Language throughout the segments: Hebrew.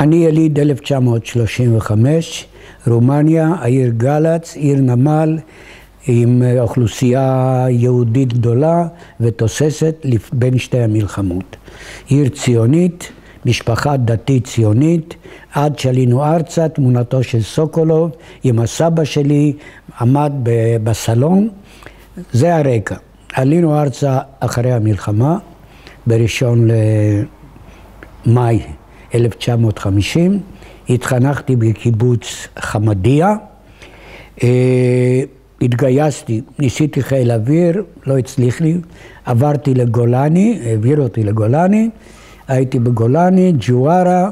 אני יליד 1935, רומניה, העיר גל"צ, עיר נמל עם אוכלוסייה יהודית גדולה ותוססת בין שתי המלחמות. עיר ציונית, משפחה דתית ציונית, עד שעלינו ארצה, תמונתו של סוקולוב עם הסבא שלי עמד בסלון, זה הרקע. עלינו ארצה אחרי המלחמה, בראשון למאי 1950, התחנכתי בקיבוץ חמדיה, אה, התגייסתי, ניסיתי חיל אוויר, לא הצליח לי, עברתי לגולני, העביר אותי לגולני, הייתי בגולני, ג'וארה,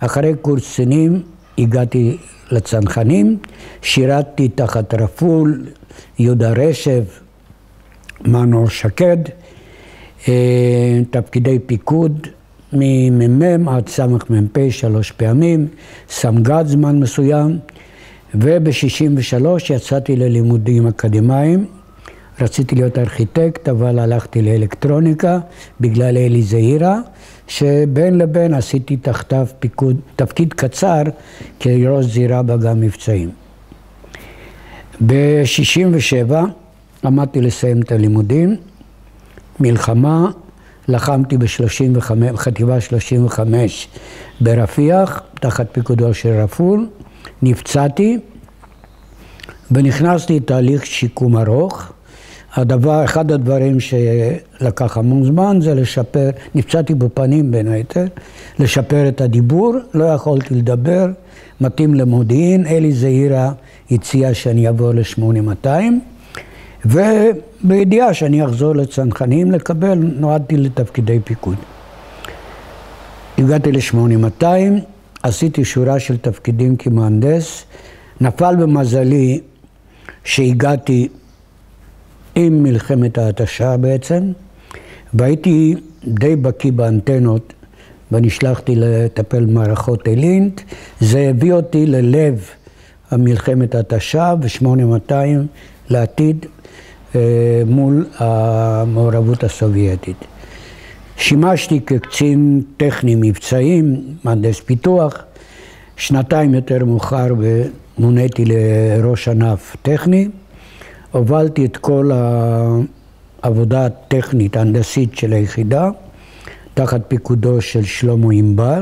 אחרי קורס קצינים הגעתי לצנחנים, שירתתי תחת רפול, יהודה רשב, מנור שקד, אה, תפקידי פיקוד ממ"מ עד סמ"פ שלוש פעמים, סמג"ד זמן מסוים, וב-63 יצאתי ללימודים אקדמיים. רציתי להיות ארכיטקט, אבל הלכתי לאלקטרוניקה בגלל אלי זעירה, שבין לבין עשיתי תחתיו פיקוד, תפקיד קצר כראש זירה בגן מבצעים. ב-67 עמדתי לסיים את הלימודים, מלחמה, לחמתי בחטיבה 35 ברפיח, תחת פיקודו של רפול, נפצעתי ונכנסתי לתהליך שיקום ארוך. הדבר, אחד הדברים שלקח המון זמן זה לשפר, נפצעתי בפנים בין היתר, לשפר את הדיבור, לא יכולתי לדבר, מתאים למודיעין, אלי זעירה הציע שאני אעבור ל-8200 ובידיעה שאני אחזור לצנחנים לקבל, נועדתי לתפקידי פיקוד. הגעתי ל-8200, עשיתי שורה של תפקידים כמהנדס, נפל במזלי שהגעתי עם מלחמת ההתשה בעצם, והייתי די בקיא באנטנות ונשלחתי לטפל במערכות אלינט. זה הביא אותי ללב המלחמת ההתשה ו-8200 לעתיד מול המעורבות הסובייטית. שימשתי כקצין טכני מבצעים, מהנדס פיתוח. שנתיים יותר מאוחר מוניתי לראש ענף טכני. הובלתי את כל העבודה הטכנית, ההנדסית של היחידה, תחת פיקודו של שלמה ענבר,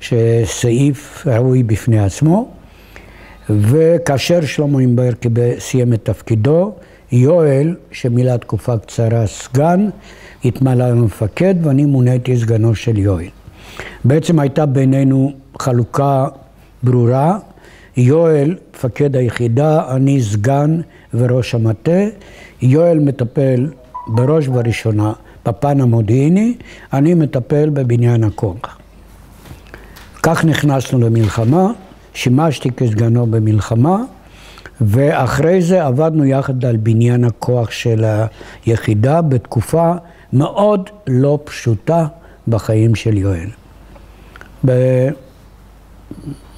שסעיף ראוי בפני עצמו. וכאשר שלמה ענבר סיים את תפקידו, יואל, שמילא תקופה קצרה סגן, התמלא למפקד ואני מוניתי סגנו של יואל. בעצם הייתה בינינו חלוקה ברורה, יואל, מפקד היחידה, אני סגן וראש המטה, יואל מטפל בראש ובראשונה בפן המודיעיני, אני מטפל בבניין הכוח. כך נכנסנו למלחמה, שימשתי כסגנו במלחמה, ואחרי זה עבדנו יחד על בניין הכוח של היחידה בתקופה מאוד לא פשוטה בחיים של יואל.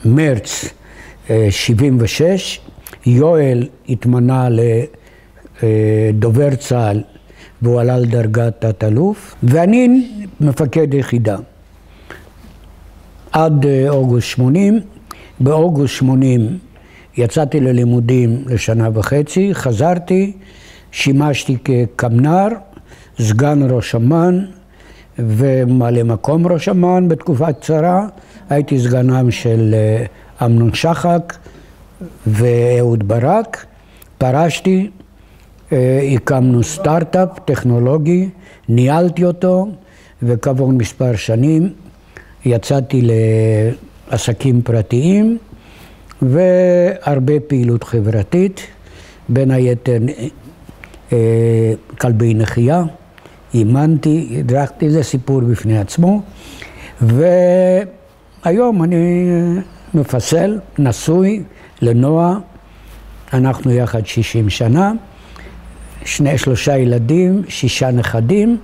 במרץ 76' יואל התמנה לדובר צה"ל והוא עלה לדרגת תת-אלוף, ואני מפקד יחידה. עד אה, אוגוסט 80, באוגוסט 80 יצאתי ללימודים לשנה וחצי, חזרתי, שימשתי כקמנר, סגן ראש אמ"ן וממלא מקום ראש אמ"ן בתקופה קצרה, הייתי סגנם של אה, אמנון שחק ואהוד ברק, פרשתי, אה, הקמנו סטארט-אפ טכנולוגי, ניהלתי אותו, וכעבור מספר שנים יצאתי לעסקים פרטיים והרבה פעילות חברתית, בין היתר אה, כלבי נחייה, אימנתי, הדרכתי, זה סיפור בפני עצמו, והיום אני מפסל, נשוי לנועה, אנחנו יחד 60 שנה, שני, שלושה ילדים, שישה נכדים,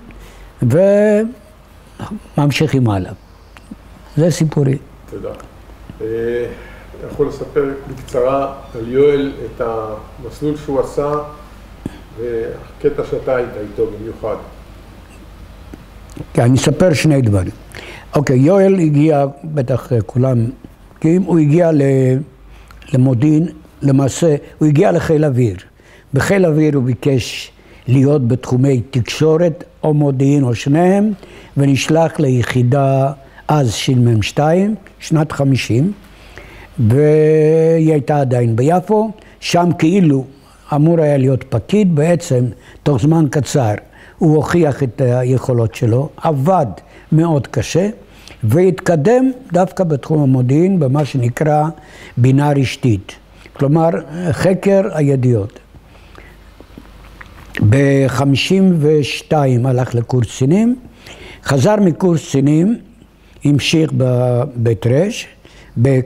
וממשיכים הלאה. זה סיפורי. תודה. יכול לספר בקצרה על יואל את המסלול שהוא עשה והקטע שאתה היית איתו במיוחד. כן, אני אספר שני דברים. אוקיי, יואל הגיע, בטח כולם, כי הוא הגיע למודיעין, למעשה, הוא הגיע לחיל אוויר. בחיל אוויר הוא ביקש להיות בתחומי תקשורת או מודיעין או שניהם, ונשלח ליחידה אז שמ"ם 2, שנת 50, והיא הייתה עדיין ביפו, שם כאילו אמור היה להיות פקיד, בעצם תוך זמן קצר הוא הוכיח את היכולות שלו, עבד מאוד קשה, והתקדם דווקא בתחום המודיעין, במה שנקרא בינה רשתית, כלומר חקר הידיעות. ב-52 הלך לקורס קצינים, חזר מקורס קצינים, המשיך בבית רש,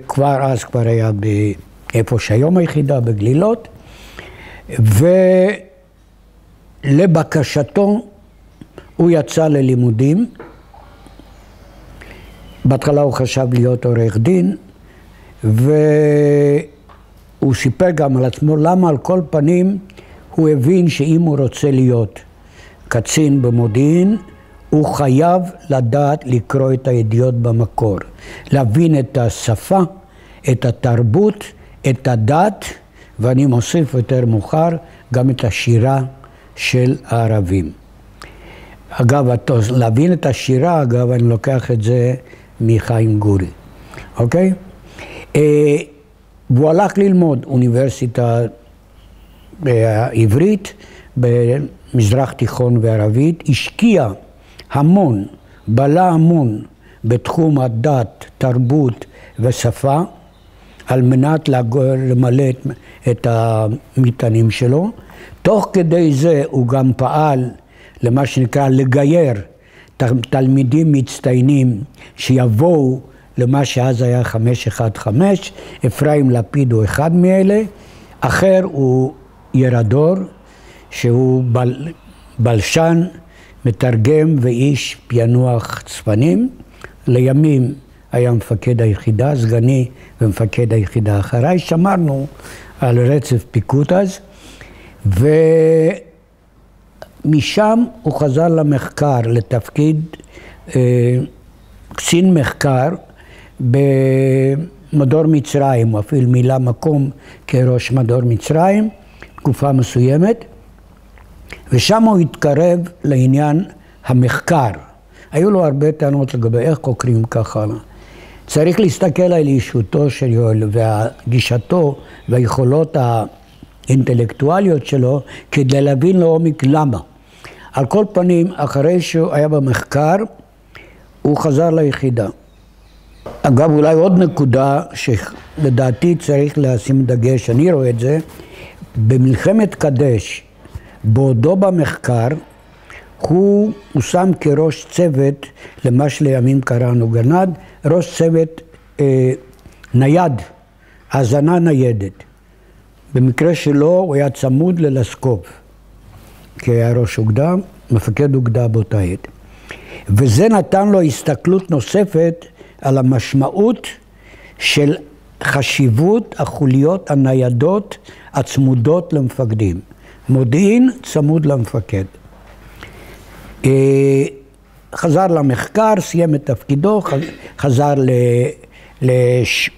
כבר אז כבר היה באיפה שהיום היחידה, בגלילות, ולבקשתו הוא יצא ללימודים. בהתחלה הוא חשב להיות עורך דין, והוא סיפר גם על עצמו למה על כל פנים הוא הבין שאם הוא רוצה להיות קצין במודיעין, הוא חייב לדעת לקרוא את הידיעות במקור, להבין את השפה, את התרבות, את הדת, ואני מוסיף יותר מאוחר גם את השירה של הערבים. אגב, להבין את השירה, אגב, אני לוקח את זה מחיים גורי, אוקיי? אה, והוא הלך ללמוד אוניברסיטה העברית, במזרח תיכון וערבית, השקיע המון, בלה המון בתחום הדת, תרבות ושפה, על מנת למלא את המטענים שלו. תוך כדי זה הוא גם פעל למה שנקרא לגייר תלמידים מצטיינים שיבואו למה שאז היה 515, אפרים לפיד הוא אחד מאלה, אחר הוא ירדור, שהוא בל, בלשן, מתרגם ואיש פענוח צפנים. לימים היה מפקד היחידה, סגני ומפקד היחידה אחריי. שמרנו על רצף פיקוד אז, ומשם הוא חזר למחקר, לתפקיד אה, קצין מחקר במדור מצרים, הוא אפילו מילא מקום כראש מדור מצרים. תקופה מסוימת, ושם הוא התקרב לעניין המחקר. היו לו הרבה טענות לגבי איך חוקרים ככה. צריך להסתכל על אישותו של יואל וגישתו והיכולות האינטלקטואליות שלו כדי להבין לעומק למה. על כל פנים, אחרי שהוא היה במחקר, הוא חזר ליחידה. אגב, אולי עוד נקודה שלדעתי צריך לשים דגש, אני רואה את זה, במלחמת קדש, בעודו במחקר, הוא הושם כראש צוות למה שלימים קראנו גנד, ראש צוות אה, נייד, האזנה ניידת. במקרה שלו הוא היה צמוד ללסקוב, כי היה ראש אוגדה, מפקד אוגדה באותה עת. וזה נתן לו הסתכלות נוספת על המשמעות של חשיבות החוליות הניידות הצמודות למפקדים. מודיעין צמוד למפקד. אה, חזר למחקר, סיים את תפקידו, חזר ל... לש...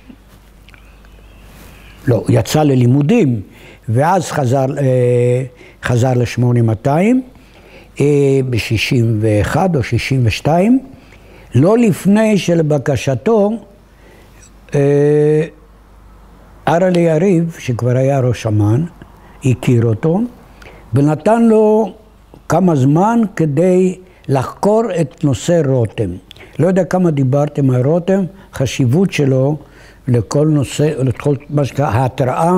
לא, יצא ללימודים, ואז חזר, אה, חזר ל-8200 אה, ב-61 או 62, לא לפני שלבקשתו ארלה יריב, שכבר היה ראש אמ"ן, הכיר אותו, ונתן לו כמה זמן כדי לחקור את נושא רותם. לא יודע כמה דיברתם על רותם, חשיבות שלו לכל נושא, לכל מה שנקרא ההתראה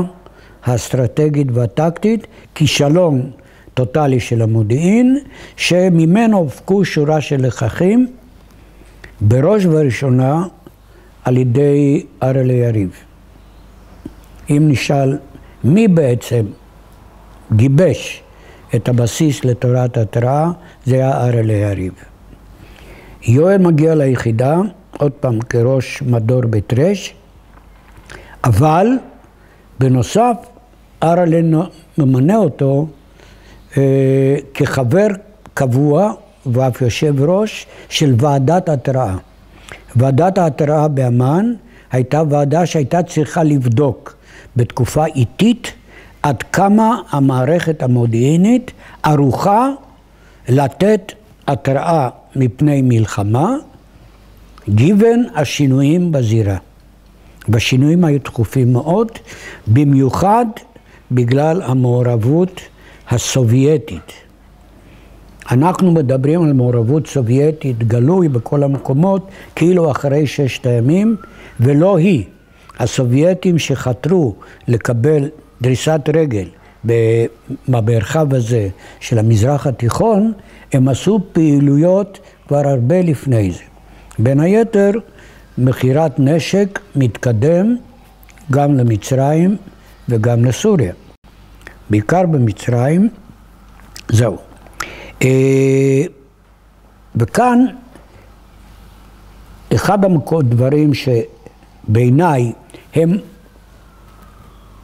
האסטרטגית והטקטית, כישלון טוטאלי של המודיעין, שממנו הופקו שורה של לקחים, בראש ובראשונה על ידי ארלה יריב. אם נשאל מי בעצם גיבש את הבסיס לתורת התראה, זה היה ארלה יריב. יואל מגיע ליחידה, עוד פעם כראש מדור בית רש, אבל בנוסף ארלה ממנה אותו אה, כחבר קבוע ואף יושב ראש של ועדת התראה. ועדת ההתראה באמ"ן הייתה ועדה שהייתה צריכה לבדוק בתקופה איטית עד כמה המערכת המודיעינית ערוכה לתת התראה מפני מלחמה, גיוון השינויים בזירה. והשינויים היו תכופים מאוד, במיוחד בגלל המעורבות הסובייטית. אנחנו מדברים על מעורבות סובייטית גלוי בכל המקומות, כאילו אחרי ששת הימים, ולא היא. הסובייטים שחתרו לקבל דריסת רגל במרחב הזה של המזרח התיכון, הם עשו פעילויות כבר הרבה לפני זה. בין היתר, מכירת נשק מתקדם גם למצרים וגם לסוריה. בעיקר במצרים, זהו. אה, וכאן, אחד הדברים שבעיניי הם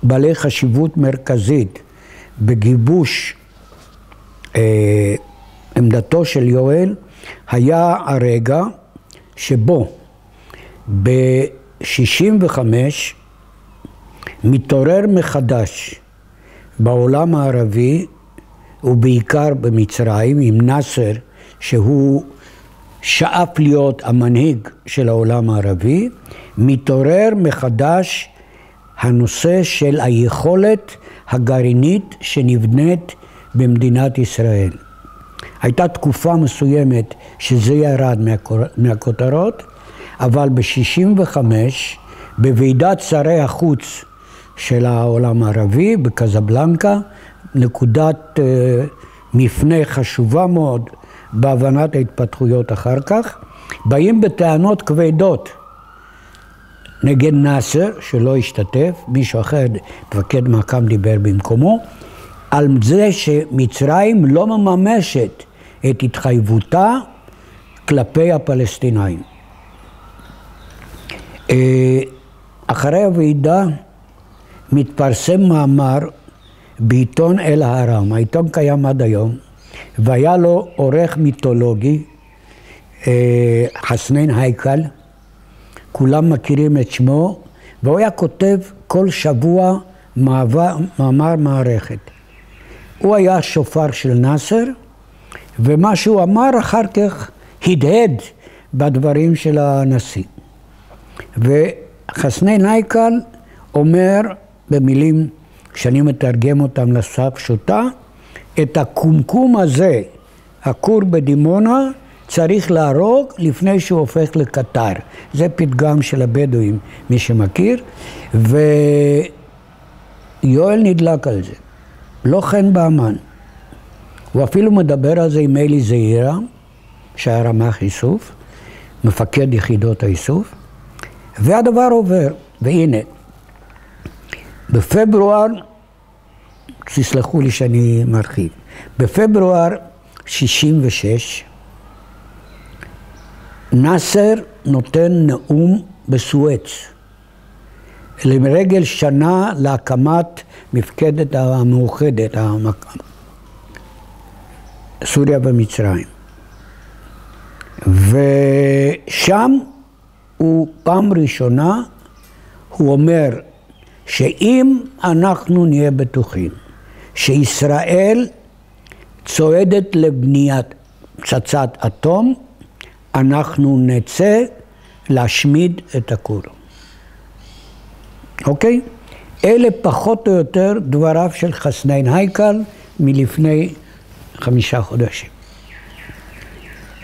בעלי חשיבות מרכזית בגיבוש אה, עמדתו של יואל, היה הרגע שבו ב-65 מתעורר מחדש בעולם הערבי ובעיקר במצרים עם נאסר שהוא שאף להיות המנהיג של העולם הערבי, מתעורר מחדש הנושא של היכולת הגרעינית שנבנית במדינת ישראל. הייתה תקופה מסוימת שזה ירד מהכותרות, אבל ב-65, בוועידת שרי החוץ של העולם הערבי בקזבלנקה, נקודת uh, מפנה חשובה מאוד בהבנת ההתפתחויות אחר כך, באים בטענות כבדות נגד נאסר, שלא השתתף, מישהו אחר, מפקד מחכ"ם דיבר במקומו, על זה שמצרים לא מממשת את התחייבותה כלפי הפלסטינאים. אה, אחרי הוועידה מתפרסם מאמר בעיתון אל-הארם, העיתון קיים עד היום, והיה לו עורך מיתולוגי, אה, חסנין הייקל, כולם מכירים את שמו, והוא היה כותב כל שבוע מאמר מערכת. הוא היה שופר של נאסר, ומה שהוא אמר אחר כך הדהד בדברים של הנשיא. וחסני נייקל אומר במילים שאני מתרגם אותם לשפה פשוטה, את הקומקום הזה, הכור בדימונה, צריך להרוג לפני שהוא הופך לקטר. זה פתגם של הבדואים, מי שמכיר, ויואל נדלק על זה. לא חן באמן. הוא אפילו מדבר על זה עם אלי זעירה, שהיה רמ"ח איסוף, מפקד יחידות האיסוף, והדבר עובר, והנה, בפברואר, תסלחו לי שאני מרחיב, בפברואר 66, נאסר נותן נאום בסואץ, לרגל שנה להקמת מפקדת המאוחדת, סוריה ומצרים. ושם הוא פעם ראשונה, הוא אומר שאם אנחנו נהיה בטוחים שישראל צועדת לבניית פצצת אטום, אנחנו נצא להשמיד את הכור. אוקיי? אלה פחות או יותר דבריו של חסניין הייקל מלפני חמישה חודשים.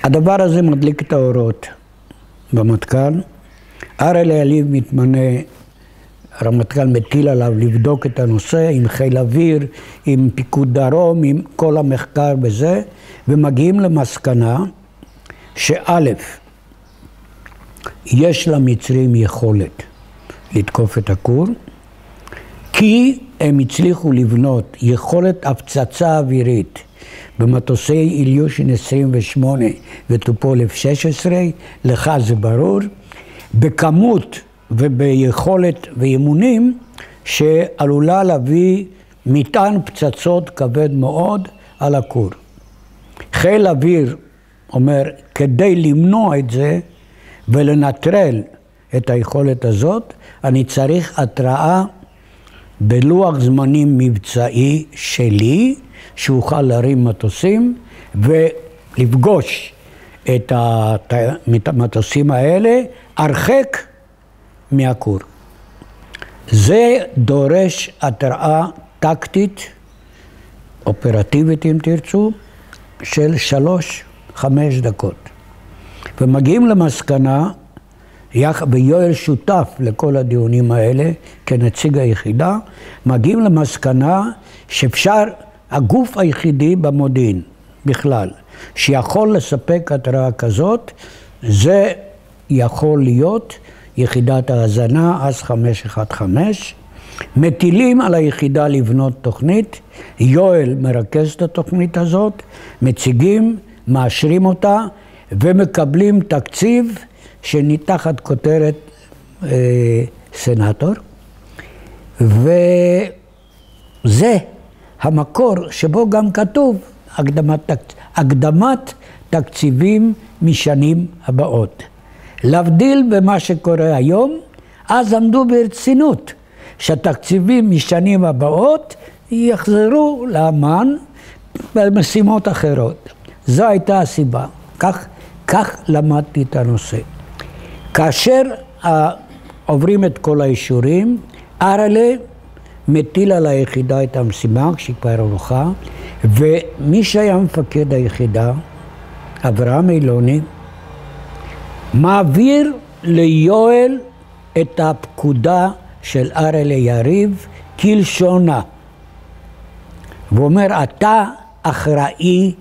הדבר הזה מדליק את האורות במטכ"ל. אראל אליב מתמנה, הרמטכ"ל מטיל עליו לבדוק את הנושא עם חיל אוויר, עם פיקוד דרום, עם כל המחקר בזה, ומגיעים למסקנה שא', יש למצרים יכולת לתקוף את הכור, כי הם הצליחו לבנות יכולת הפצצה אווירית במטוסי איליושין 28 וטופולף 16, לך זה ברור, בכמות וביכולת ואימונים שעלולה להביא מטען פצצות כבד מאוד על הכור. חיל אוויר אומר, כדי למנוע את זה, ולנטרל את היכולת הזאת, אני צריך התראה בלוח זמנים מבצעי שלי, שאוכל להרים מטוסים ולפגוש את המטוסים האלה הרחק מהכור. זה דורש התראה טקטית, אופרטיבית אם תרצו, של שלוש, חמש דקות. ומגיעים למסקנה, ויואל שותף לכל הדיונים האלה כנציג היחידה, מגיעים למסקנה שאפשר, הגוף היחידי במודיעין בכלל, שיכול לספק התראה כזאת, זה יכול להיות יחידת ההאזנה, אז 515. מטילים על היחידה לבנות תוכנית, יואל מרכז את התוכנית הזאת, מציגים, מאשרים אותה ומקבלים תקציב שתחת כותרת אה, סנטור, וזה המקור שבו גם כתוב הקדמת, הקדמת תקציבים משנים הבאות. להבדיל במה שקורה היום, אז עמדו ברצינות שהתקציבים משנים הבאות יחזרו לאמן במשימות אחרות. זו הייתה הסיבה, כך, כך למדתי את הנושא. כאשר עוברים את כל האישורים, ארלה מטיל על היחידה את המשימה, כשהיא כבר ארוכה, ומי שהיה מפקד היחידה, אברהם אילוני, מעביר ליואל את הפקודה של ארלה יריב כלשונה. ואומר, אתה אחראי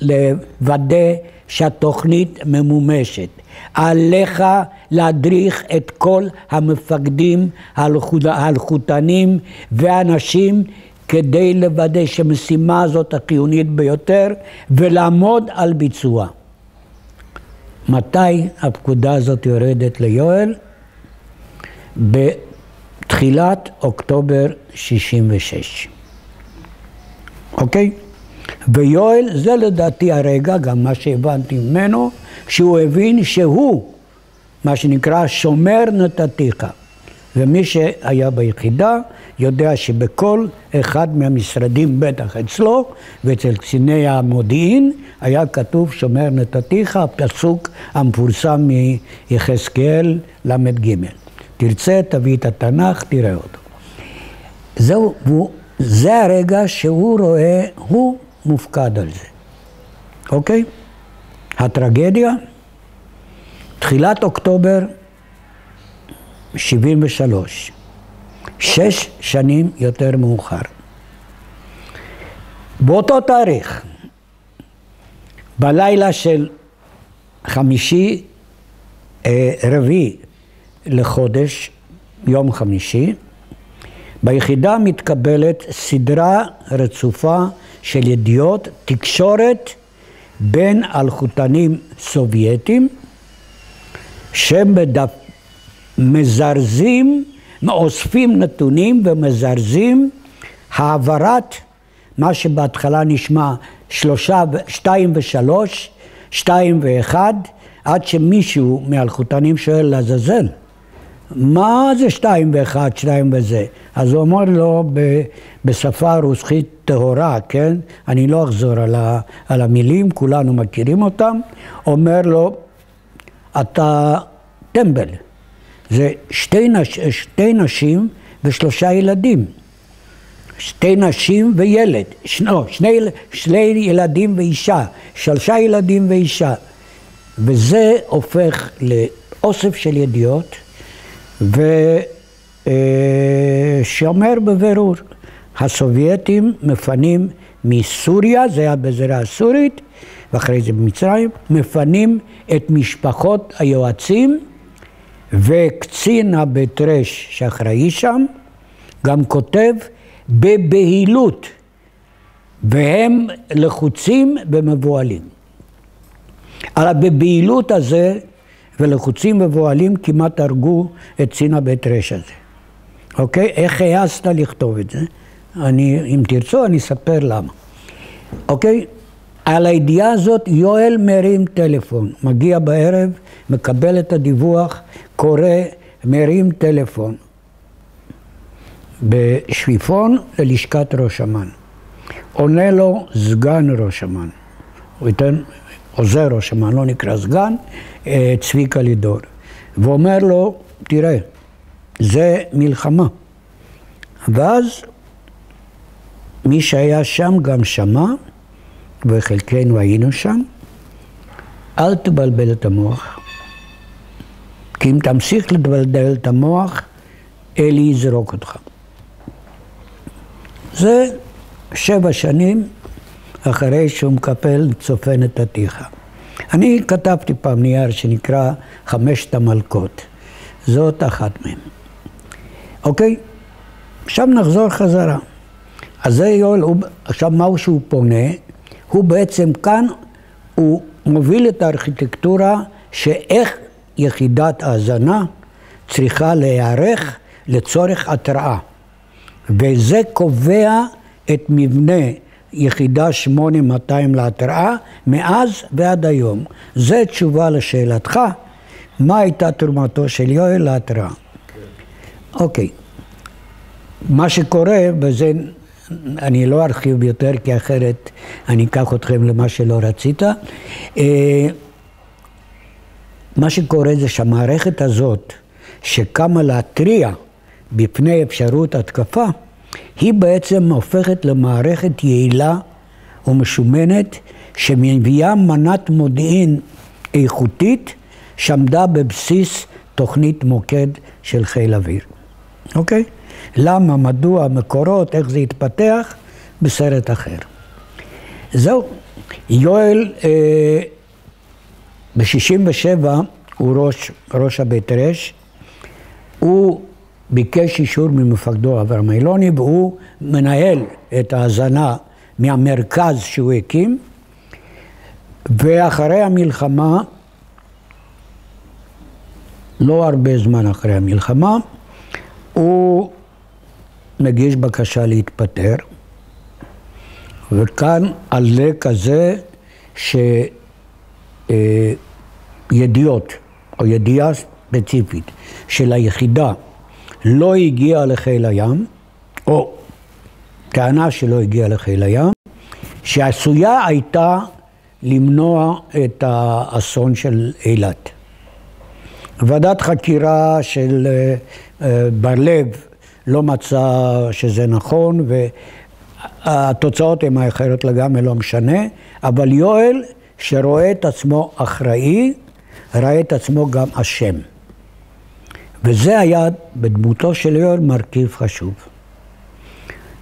לוודא שהתוכנית ממומשת. עליך להדריך את כל המפקדים האלחוטנים ואנשים כדי לוודא שהמשימה הזאת החיונית ביותר ולעמוד על ביצוע. מתי הפקודה הזאת יורדת ליואל? בתחילת אוקטובר 66. אוקיי? ויואל, זה לדעתי הרגע, גם מה שהבנתי ממנו, שהוא הבין שהוא, מה שנקרא, שומר נתתיך. ומי שהיה ביחידה יודע שבכל אחד מהמשרדים, בטח אצלו ואצל קציני המודיעין, היה כתוב שומר נתתיך, הפסוק המפורסם מיחזקאל ל"ג. תרצה, תביא את התנ"ך, תראה אותו. זהו, זה הרגע שהוא רואה, הוא מופקד על זה, אוקיי? הטרגדיה, תחילת אוקטובר 73, שש שנים יותר מאוחר. באותו תאריך, בלילה של חמישי אה, רביעי לחודש, יום חמישי, ביחידה מתקבלת סדרה רצופה של ידיעות תקשורת בין אלחוטנים סובייטים שמזרזים, אוספים נתונים ומזרזים העברת מה שבהתחלה נשמע שלושה, שתיים ושלוש, שתיים ואחד, עד שמישהו מהאלחוטנים שואל לעזאזל, מה זה שתיים ואחד, שתיים וזה? אז הוא אומר לו בשפה רוסחית טהורה, כן? אני לא אחזור על, ה, על המילים, כולנו מכירים אותם. אומר לו, אתה טמבל. זה שתי, נש, שתי נשים ושלושה ילדים. שתי נשים וילד, לא, שני, שני ילדים ואישה, שלושה ילדים ואישה. וזה הופך לאוסף של ידיעות, ושאומר בבירור, הסובייטים מפנים מסוריה, זה היה בזירה הסורית, ואחרי זה במצרים, מפנים את משפחות היועצים וקצין הבית רש שאחראי שם, גם כותב בבהילות, והם לחוצים ומבוהלים. על הבבהילות הזה ולחוצים מבוהלים כמעט הרגו את קצין הבית רש הזה. אוקיי? איך העזת לכתוב את זה? אני, אם תרצו, אני אספר למה. אוקיי? על הידיעה הזאת יואל מרים טלפון, מגיע בערב מקבל את הדיווח, קורא, מרים טלפון בשפיפון ללשכת ראש אמ"ן. עונה לו סגן ראש אמ"ן. הוא ייתן עוזר אמ"ן, לא נקרא סגן, אה, צביקה לידור. ואומר לו, תראה, זה מלחמה. ואז מי שהיה שם גם שמע, וחלקנו היינו שם, אל תבלבל את המוח. כי אם תמשיך לבלבל את המוח, אלי יזרוק אותך. זה שבע שנים אחרי שהוא מקפל צופן את התיכה. אני כתבתי פעם נייר שנקרא חמשת המלכות. זאת אחת מהן. אוקיי? עכשיו נחזור חזרה. אז זה יואל, הוא, עכשיו מהו שהוא פונה? הוא בעצם כאן, הוא מוביל את הארכיטקטורה שאיך יחידת האזנה צריכה להיערך לצורך התראה. וזה קובע את מבנה יחידה 8200 להתראה מאז ועד היום. זה תשובה לשאלתך, מה הייתה תרומתו של יואל להתראה. אוקיי. מה שקורה, וזה אני לא ארחיב יותר, כי אחרת אני אקח אתכם למה שלא רצית. אה, מה שקורה זה שהמערכת הזאת, שקמה להתריע בפני אפשרות התקפה, היא בעצם הופכת למערכת יעילה ומשומנת, שמביאה מנת מודיעין איכותית, שעמדה בבסיס תוכנית מוקד של חיל אוויר. אוקיי? למה, מדוע, מקורות, איך זה התפתח, בסרט אחר. זהו, יואל אה, ב-67' הוא ראש, ראש הבית רש, הוא ביקש אישור ממפקדו אברהם אילוני והוא מנהל את ההאזנה מהמרכז שהוא הקים. ואחרי המלחמה, לא הרבה זמן אחרי המלחמה, הוא מגיש בקשה להתפטר, וכאן על רקע זה שידיעות, או ידיעה ספציפית של היחידה לא הגיעה לחיל הים, או טענה שלא הגיעה לחיל הים, שעשויה הייתה למנוע את האסון של אילת. ועדת חקירה של אה, אה, בר לב לא מצא שזה נכון, והתוצאות הן אחרת לגמרי, לא משנה, אבל יואל, שרואה את עצמו אחראי, ראה את עצמו גם אשם. וזה היה בדמותו של יואל מרכיב חשוב.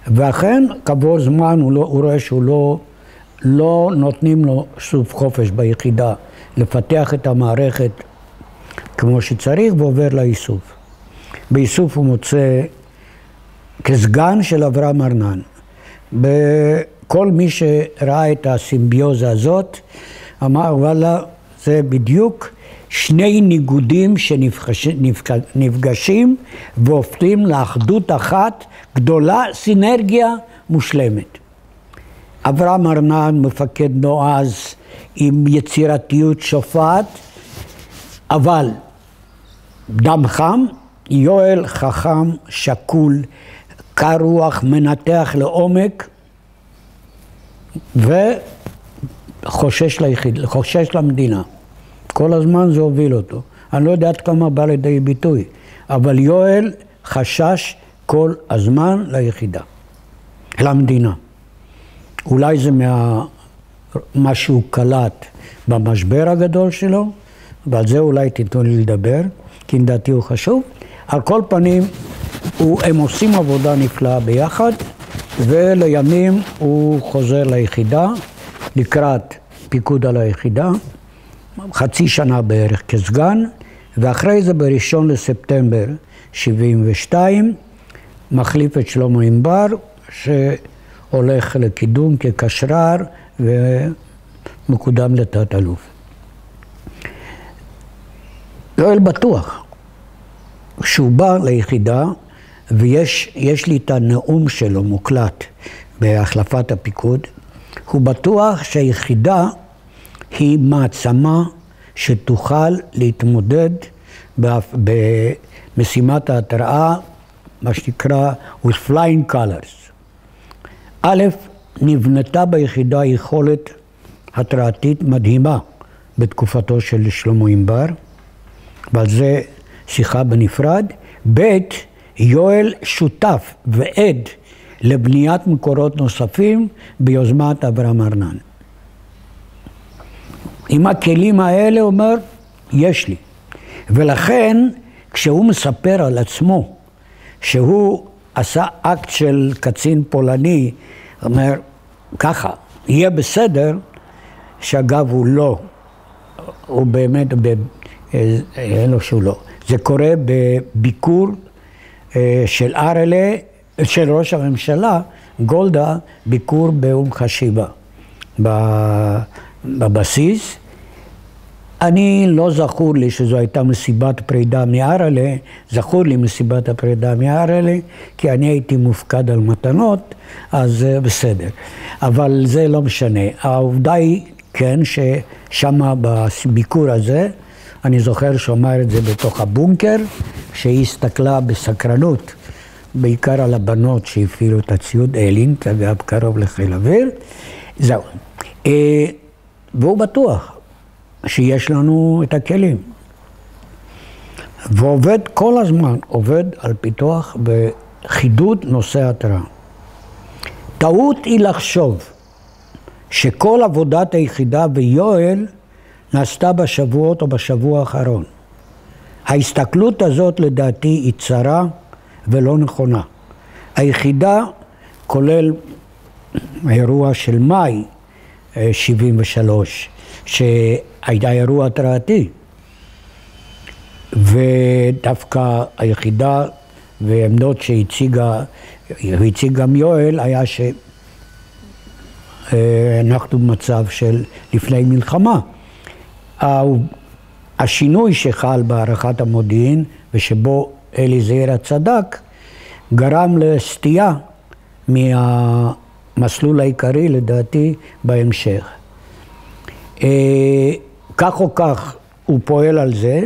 ואכן, כעבור זמן הוא, לא, הוא רואה שהוא לא, לא נותנים לו סוף חופש ביחידה לפתח את המערכת כמו שצריך ועובר לאיסוף. באיסוף הוא מוצא כסגן של אברהם ארנן. כל מי שראה את הסימביוזה הזאת, אמר וואלה, זה בדיוק שני ניגודים שנפגשים והופכים לאחדות אחת גדולה, סינרגיה מושלמת. אברהם ארנן, מפקד נועז, עם יצירתיות שופעת, אבל דם חם, יואל חכם, שקול, קר רוח, מנתח לעומק וחושש ליחיד, חושש למדינה. כל הזמן זה הוביל אותו. אני לא יודע עד כמה בא לידי ביטוי, אבל יואל חשש כל הזמן ליחידה, למדינה. אולי זה מה... מה שהוא קלט במשבר הגדול שלו, ועל זה אולי תיתנו לי לדבר, כי לדעתי הוא חשוב. על כל פנים, הוא, הם עושים עבודה נפלאה ביחד, ולימים הוא חוזר ליחידה, לקראת פיקוד על היחידה, חצי שנה בערך כסגן, ואחרי זה בראשון לספטמבר 72, מחליף את שלמה ענבר, שהולך לקידום כקשרר ומקודם לתת אלוף. יואל בטוח כשהוא בא ליחידה, ויש לי את הנאום שלו מוקלט בהחלפת הפיקוד, הוא בטוח שהיחידה היא מעצמה שתוכל להתמודד במשימת ההתראה, מה שנקרא with flying colors. א', נבנתה ביחידה יכולת התרעתית מדהימה בתקופתו של שלמה ענבר, ועל זה שיחה בנפרד. ב', יואל שותף ועד לבניית מקורות נוספים ביוזמת אברהם ארנן. עם הכלים האלה אומר, יש לי. ולכן, כשהוא מספר על עצמו שהוא עשה אקט של קצין פולני, אומר, ככה, יהיה בסדר, שאגב הוא לא, הוא באמת, אין לו שהוא לא. זה קורה בביקור אה, של ארלה, של ראש הממשלה, גולדה, ביקור באום חשיבה, בבסיס. אני, לא זכור לי שזו הייתה מסיבת פרידה מארלה, זכור לי מסיבת הפרידה מארלה, כי אני הייתי מופקד על מתנות, אז אה, בסדר. אבל זה לא משנה. העובדה היא, כן, ששם בביקור הזה, אני זוכר שהוא אמר את זה בתוך הבונקר, שהיא הסתכלה בסקרנות, בעיקר על הבנות שהפעילו את הציוד אלינט, אגב, קרוב לחיל אוויר. זהו. אה, והוא בטוח שיש לנו את הכלים. ועובד כל הזמן, עובד על פיתוח וחידוד נושא התראה. טעות היא לחשוב שכל עבודת היחידה ביואל נעשתה בשבועות או בשבוע האחרון. ההסתכלות הזאת לדעתי היא צרה ולא נכונה. היחידה, כולל האירוע של מאי 73, אה, שהיה אירוע התרעתי, ודווקא היחידה ועמדות שהציגה, והציג גם יואל, היה שאנחנו במצב של לפני מלחמה. השינוי שחל בהערכת המודיעין ושבו אלי זעירא צדק, גרם לסטייה מהמסלול העיקרי לדעתי בהמשך. אה, כך או כך הוא פועל על זה,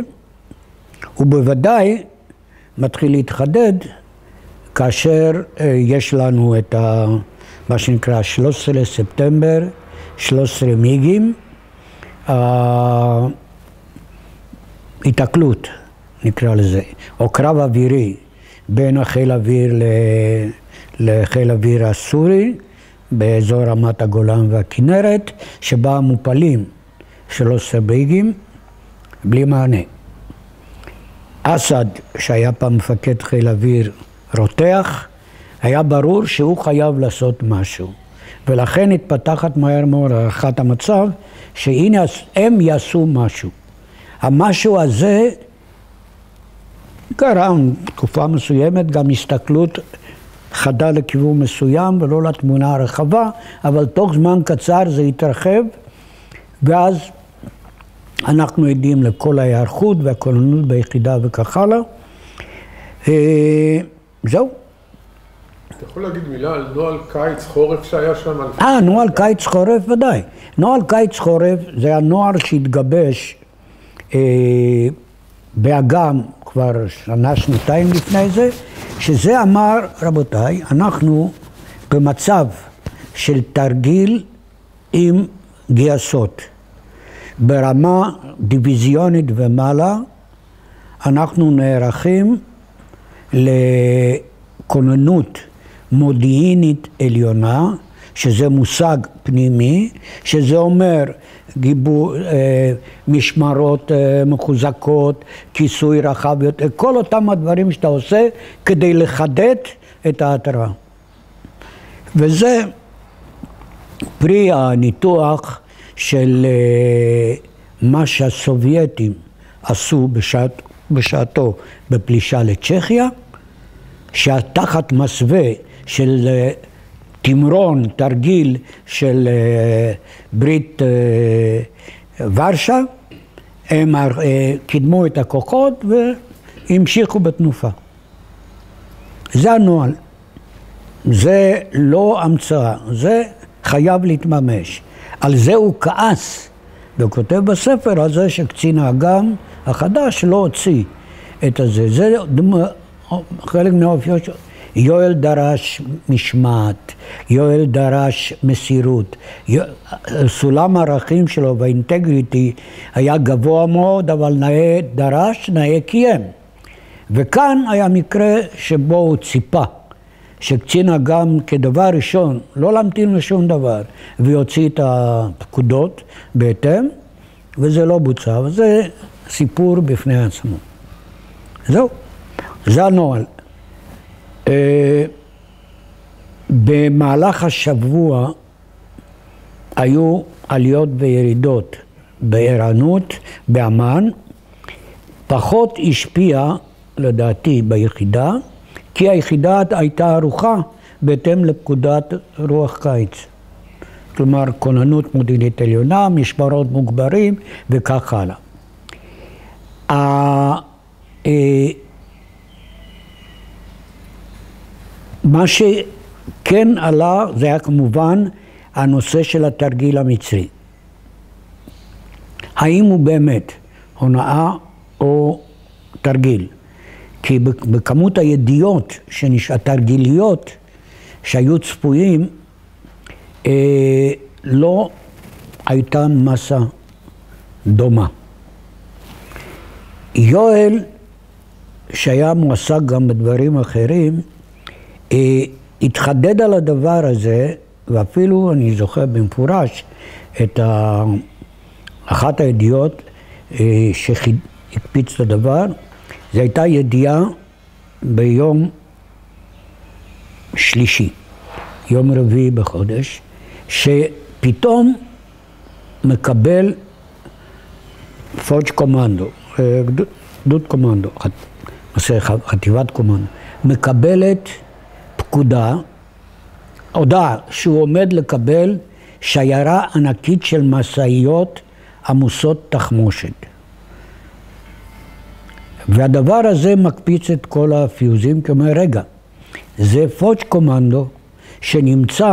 הוא בוודאי מתחיל להתחדד כאשר אה, יש לנו את ה, מה שנקרא 13 ספטמבר, 13 מיגים, ההיתקלות נקרא לזה, או קרב אווירי בין החיל האוויר לחיל האוויר הסורי באזור רמת הגולן והכנרת, שבה מופלים 13 ביגים בלי מענה. אסד, שהיה פעם מפקד חיל אוויר רותח, היה ברור שהוא חייב לעשות משהו. ולכן התפתחת מהר מאוד הערכת המצב, שהנה הם יעשו משהו. המשהו הזה גרם תקופה מסוימת גם הסתכלות חדה לכיוון מסוים ולא לתמונה הרחבה, אבל תוך זמן קצר זה התרחב, ואז אנחנו עדים לכל ההיערכות והכוננות ביחידה וכך הלאה. אה, זהו. אתה יכול להגיד מילה על נוהל קיץ-חורף שהיה שם? אה, נוהל קיץ-חורף ודאי. נוהל קיץ-חורף זה הנוהל שהתגבש אה, באגם כבר שנה, שנתיים לפני זה, שזה אמר, רבותיי, אנחנו במצב של תרגיל עם גייסות. ברמה דיוויזיונית ומעלה, אנחנו נערכים לכוננות מודיעינית עליונה, שזה מושג פנימי, שזה אומר גיבור, אה, משמרות אה, מחוזקות, כיסוי רחב יותר, כל אותם הדברים שאתה עושה כדי לחדד את ההתראה. וזה פרי הניתוח של אה, מה שהסובייטים עשו בשעת, בשעתו בפלישה לצ'כיה, שתחת מסווה של תמרון, תרגיל של אה, ברית אה, ורשה, הם קידמו את הכוחות והמשיכו בתנופה. זה הנוהל. זה לא המצאה, זה חייב להתממש. על זה הוא כעס וכותב בספר על זה שקצין האג"ם החדש לא הוציא את הזה. זה דמ... חלק מהאופיות שלו. יואל דרש משמעת, יואל דרש מסירות. סולם הערכים שלו והאינטגריטי היה גבוה מאוד, אבל נאה דרש, נאה קיים. וכאן היה מקרה שבו הוא ציפה שקצין אג"ם כדבר ראשון, לא להמתין לשום דבר, ויוציא את הפקודות בהתאם, וזה לא בוצע, וזה סיפור בפני עצמו. זהו, זה הנוהל. אה, במהלך השבוע היו עליות וירידות בערנות, באמ"ן, פחות השפיע, לדעתי, ביחידה, כי היחידה הייתה ערוכה בהתאם לפקודת רוח קיץ. כלומר, כוננות מודיעינית עליונה, משמרות מוגברים וכך הלאה. אה, מה שכן עלה זה היה כמובן הנושא של התרגיל המצרי. האם הוא באמת הונאה או תרגיל? כי בכמות הידיעות התרגיליות שהיו צפויים, אה, לא הייתה מסה דומה. יואל, שהיה מועסק גם בדברים אחרים, התחדד על הדבר הזה, ואפילו אני זוכר במפורש את אחת הידיעות אה, שהקפיץ את הדבר, זו הייתה ידיעה ביום שלישי, יום רביעי בחודש, שפתאום מקבל פוג' קומנדו, אה, גדוד קומנדו, חטיבת קומנדו, מקבלת פקודה, הודעה שהוא עומד לקבל שיירה ענקית של משאיות עמוסות תחמושת. והדבר הזה מקפיץ את כל הפיוזים, כי אומר, רגע, זה פוץ' קומנדו שנמצא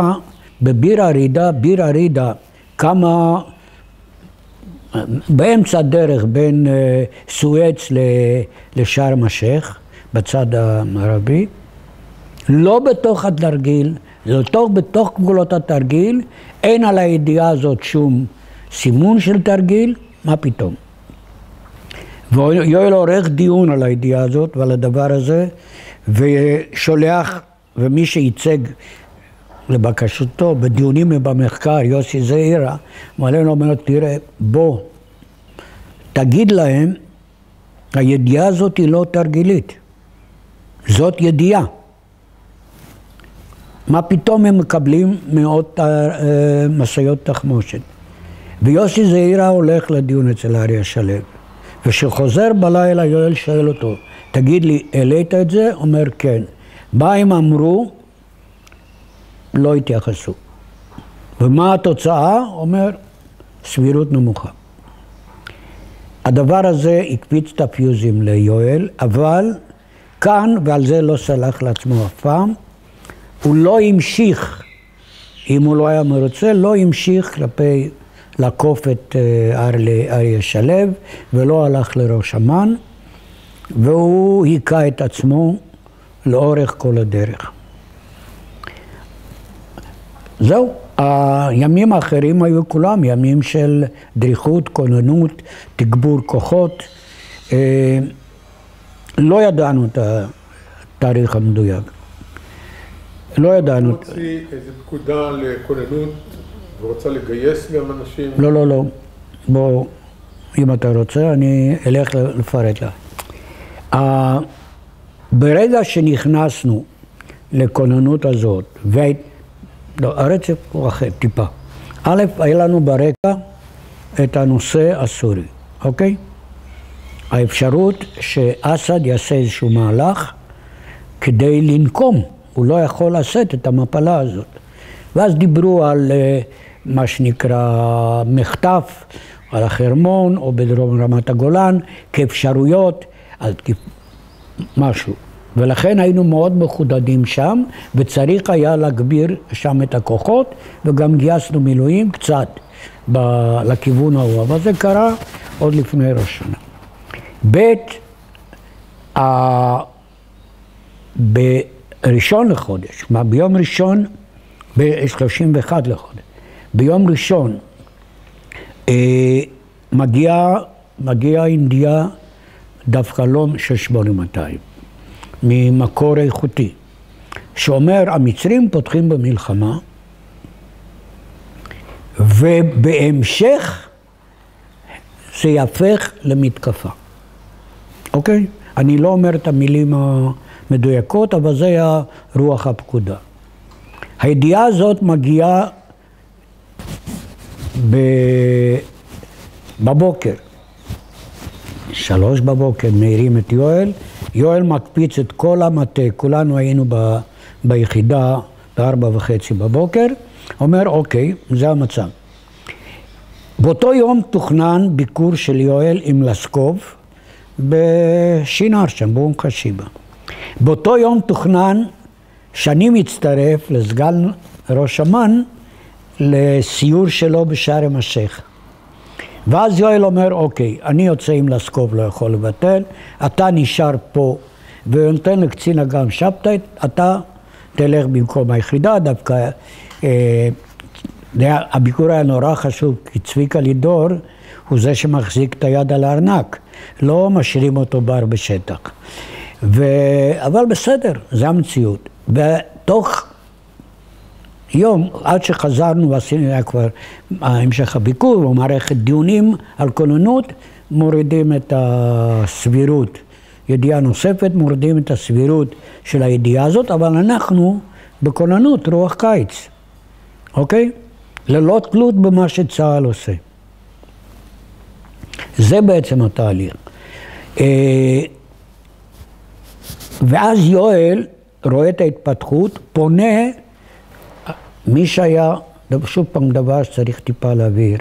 בביר ארידה, ביר ארידה, כמה, באמצע הדרך בין אה, סואץ לשארם א-שייח, בצד המערבי, לא בתוך התרגיל, זה בתוך, בתוך גבולות התרגיל, אין על הידיעה הזאת שום סימון של תרגיל, מה פתאום. ויואל עורך דיון על הידיעה הזאת ועל הדבר הזה, ושולח, ומי שייצג לבקשתו בדיונים במחקר, יוסי זעירה, לו אומר, תראה, בוא, תגיד להם, הידיעה הזאת היא לא תרגילית, זאת ידיעה. מה פתאום הם מקבלים מאות אה, משאיות תחמושת? ויוסי זעירה הולך לדיון אצל אריה שלו. וכשחוזר בלילה יואל שואל אותו, תגיד לי, העלית את זה? אומר כן. מה הם אמרו? לא התייחסו. ומה התוצאה? אומר, סבירות נמוכה. הדבר הזה הקפיץ את הפיוזים ליואל, אבל כאן, ועל זה לא סלח לעצמו אף פעם, הוא לא המשיך, אם הוא לא היה מרוצה, לא המשיך כלפי לעקוף את אה, אריה שלו, ולא הלך לראש אמ"ן, והוא היכה את עצמו לאורך כל הדרך. זהו, הימים האחרים היו כולם ימים של דריכות, כוננות, תגבור כוחות. אה, לא ידענו את התאריך המדויק. לא ידענו. הוציא איזו פקודה לכוננות ורוצה לגייס גם אנשים? לא, לא, לא. בוא, אם אתה רוצה, אני אלך לפרט לך. ברגע שנכנסנו לכוננות הזאת, ו... לא, הרצף הוא אחר, טיפה. א', היה לנו ברקע את הנושא הסורי, אוקיי? האפשרות שאסד יעשה איזשהו מהלך כדי לנקום, הוא לא יכול לשאת את המפלה הזאת. ואז דיברו על אה, מה שנקרא מחטף, על החרמון או בדרום רמת הגולן, כאפשרויות, על משהו. ולכן היינו מאוד מחודדים שם, וצריך היה להגביר שם את הכוחות, וגם גייסנו מילואים קצת ב- לכיוון ההוא, אבל זה קרה עוד לפני ראש שנה. ב', בראשון לחודש, כלומר ביום ראשון, ב-31 לחודש, ביום ראשון אה, מגיע, מגיע אינדיה דווקא לא של 8200, ממקור איכותי, שאומר המצרים פותחים במלחמה ובהמשך זה יהפך למתקפה, אוקיי? אני לא אומר את המילים המדויקות, אבל זה היה רוח הפקודה. הידיעה הזאת מגיעה ב... בבוקר, שלוש בבוקר, מעירים את יואל, יואל מקפיץ את כל המטה, כולנו היינו ב... ביחידה בארבע וחצי בבוקר, אומר אוקיי, זה המצב. באותו יום תוכנן ביקור של יואל עם לסקוב בשינר שם, באום חשיבה. באותו יום תוכנן שאני מצטרף לסגן ראש אמ"ן לסיור שלו בשארם א-שייח. ואז יואל אומר, אוקיי, אני יוצא עם לסקוב, לא יכול לבטל, אתה נשאר פה ונותן לקצין אג"ם שבתאי, אתה תלך במקום היחידה, דווקא אה, הביקור היה נורא חשוב, כי צביקה לידור הוא זה שמחזיק את היד על הארנק, לא משאירים אותו בר בשטח. ו... אבל בסדר, זו המציאות. ותוך יום, עד שחזרנו ועשינו, היה כבר המשך הביקור, או מערכת דיונים על כוננות, מורידים את הסבירות. ידיעה נוספת, מורידים את הסבירות של הידיעה הזאת, אבל אנחנו בכוננות רוח קיץ, אוקיי? ללא תלות במה שצה"ל עושה. זה בעצם התהליך. ואז יואל רואה את ההתפתחות, פונה, מי שהיה, שוב פעם דבר שצריך טיפה להבהיר,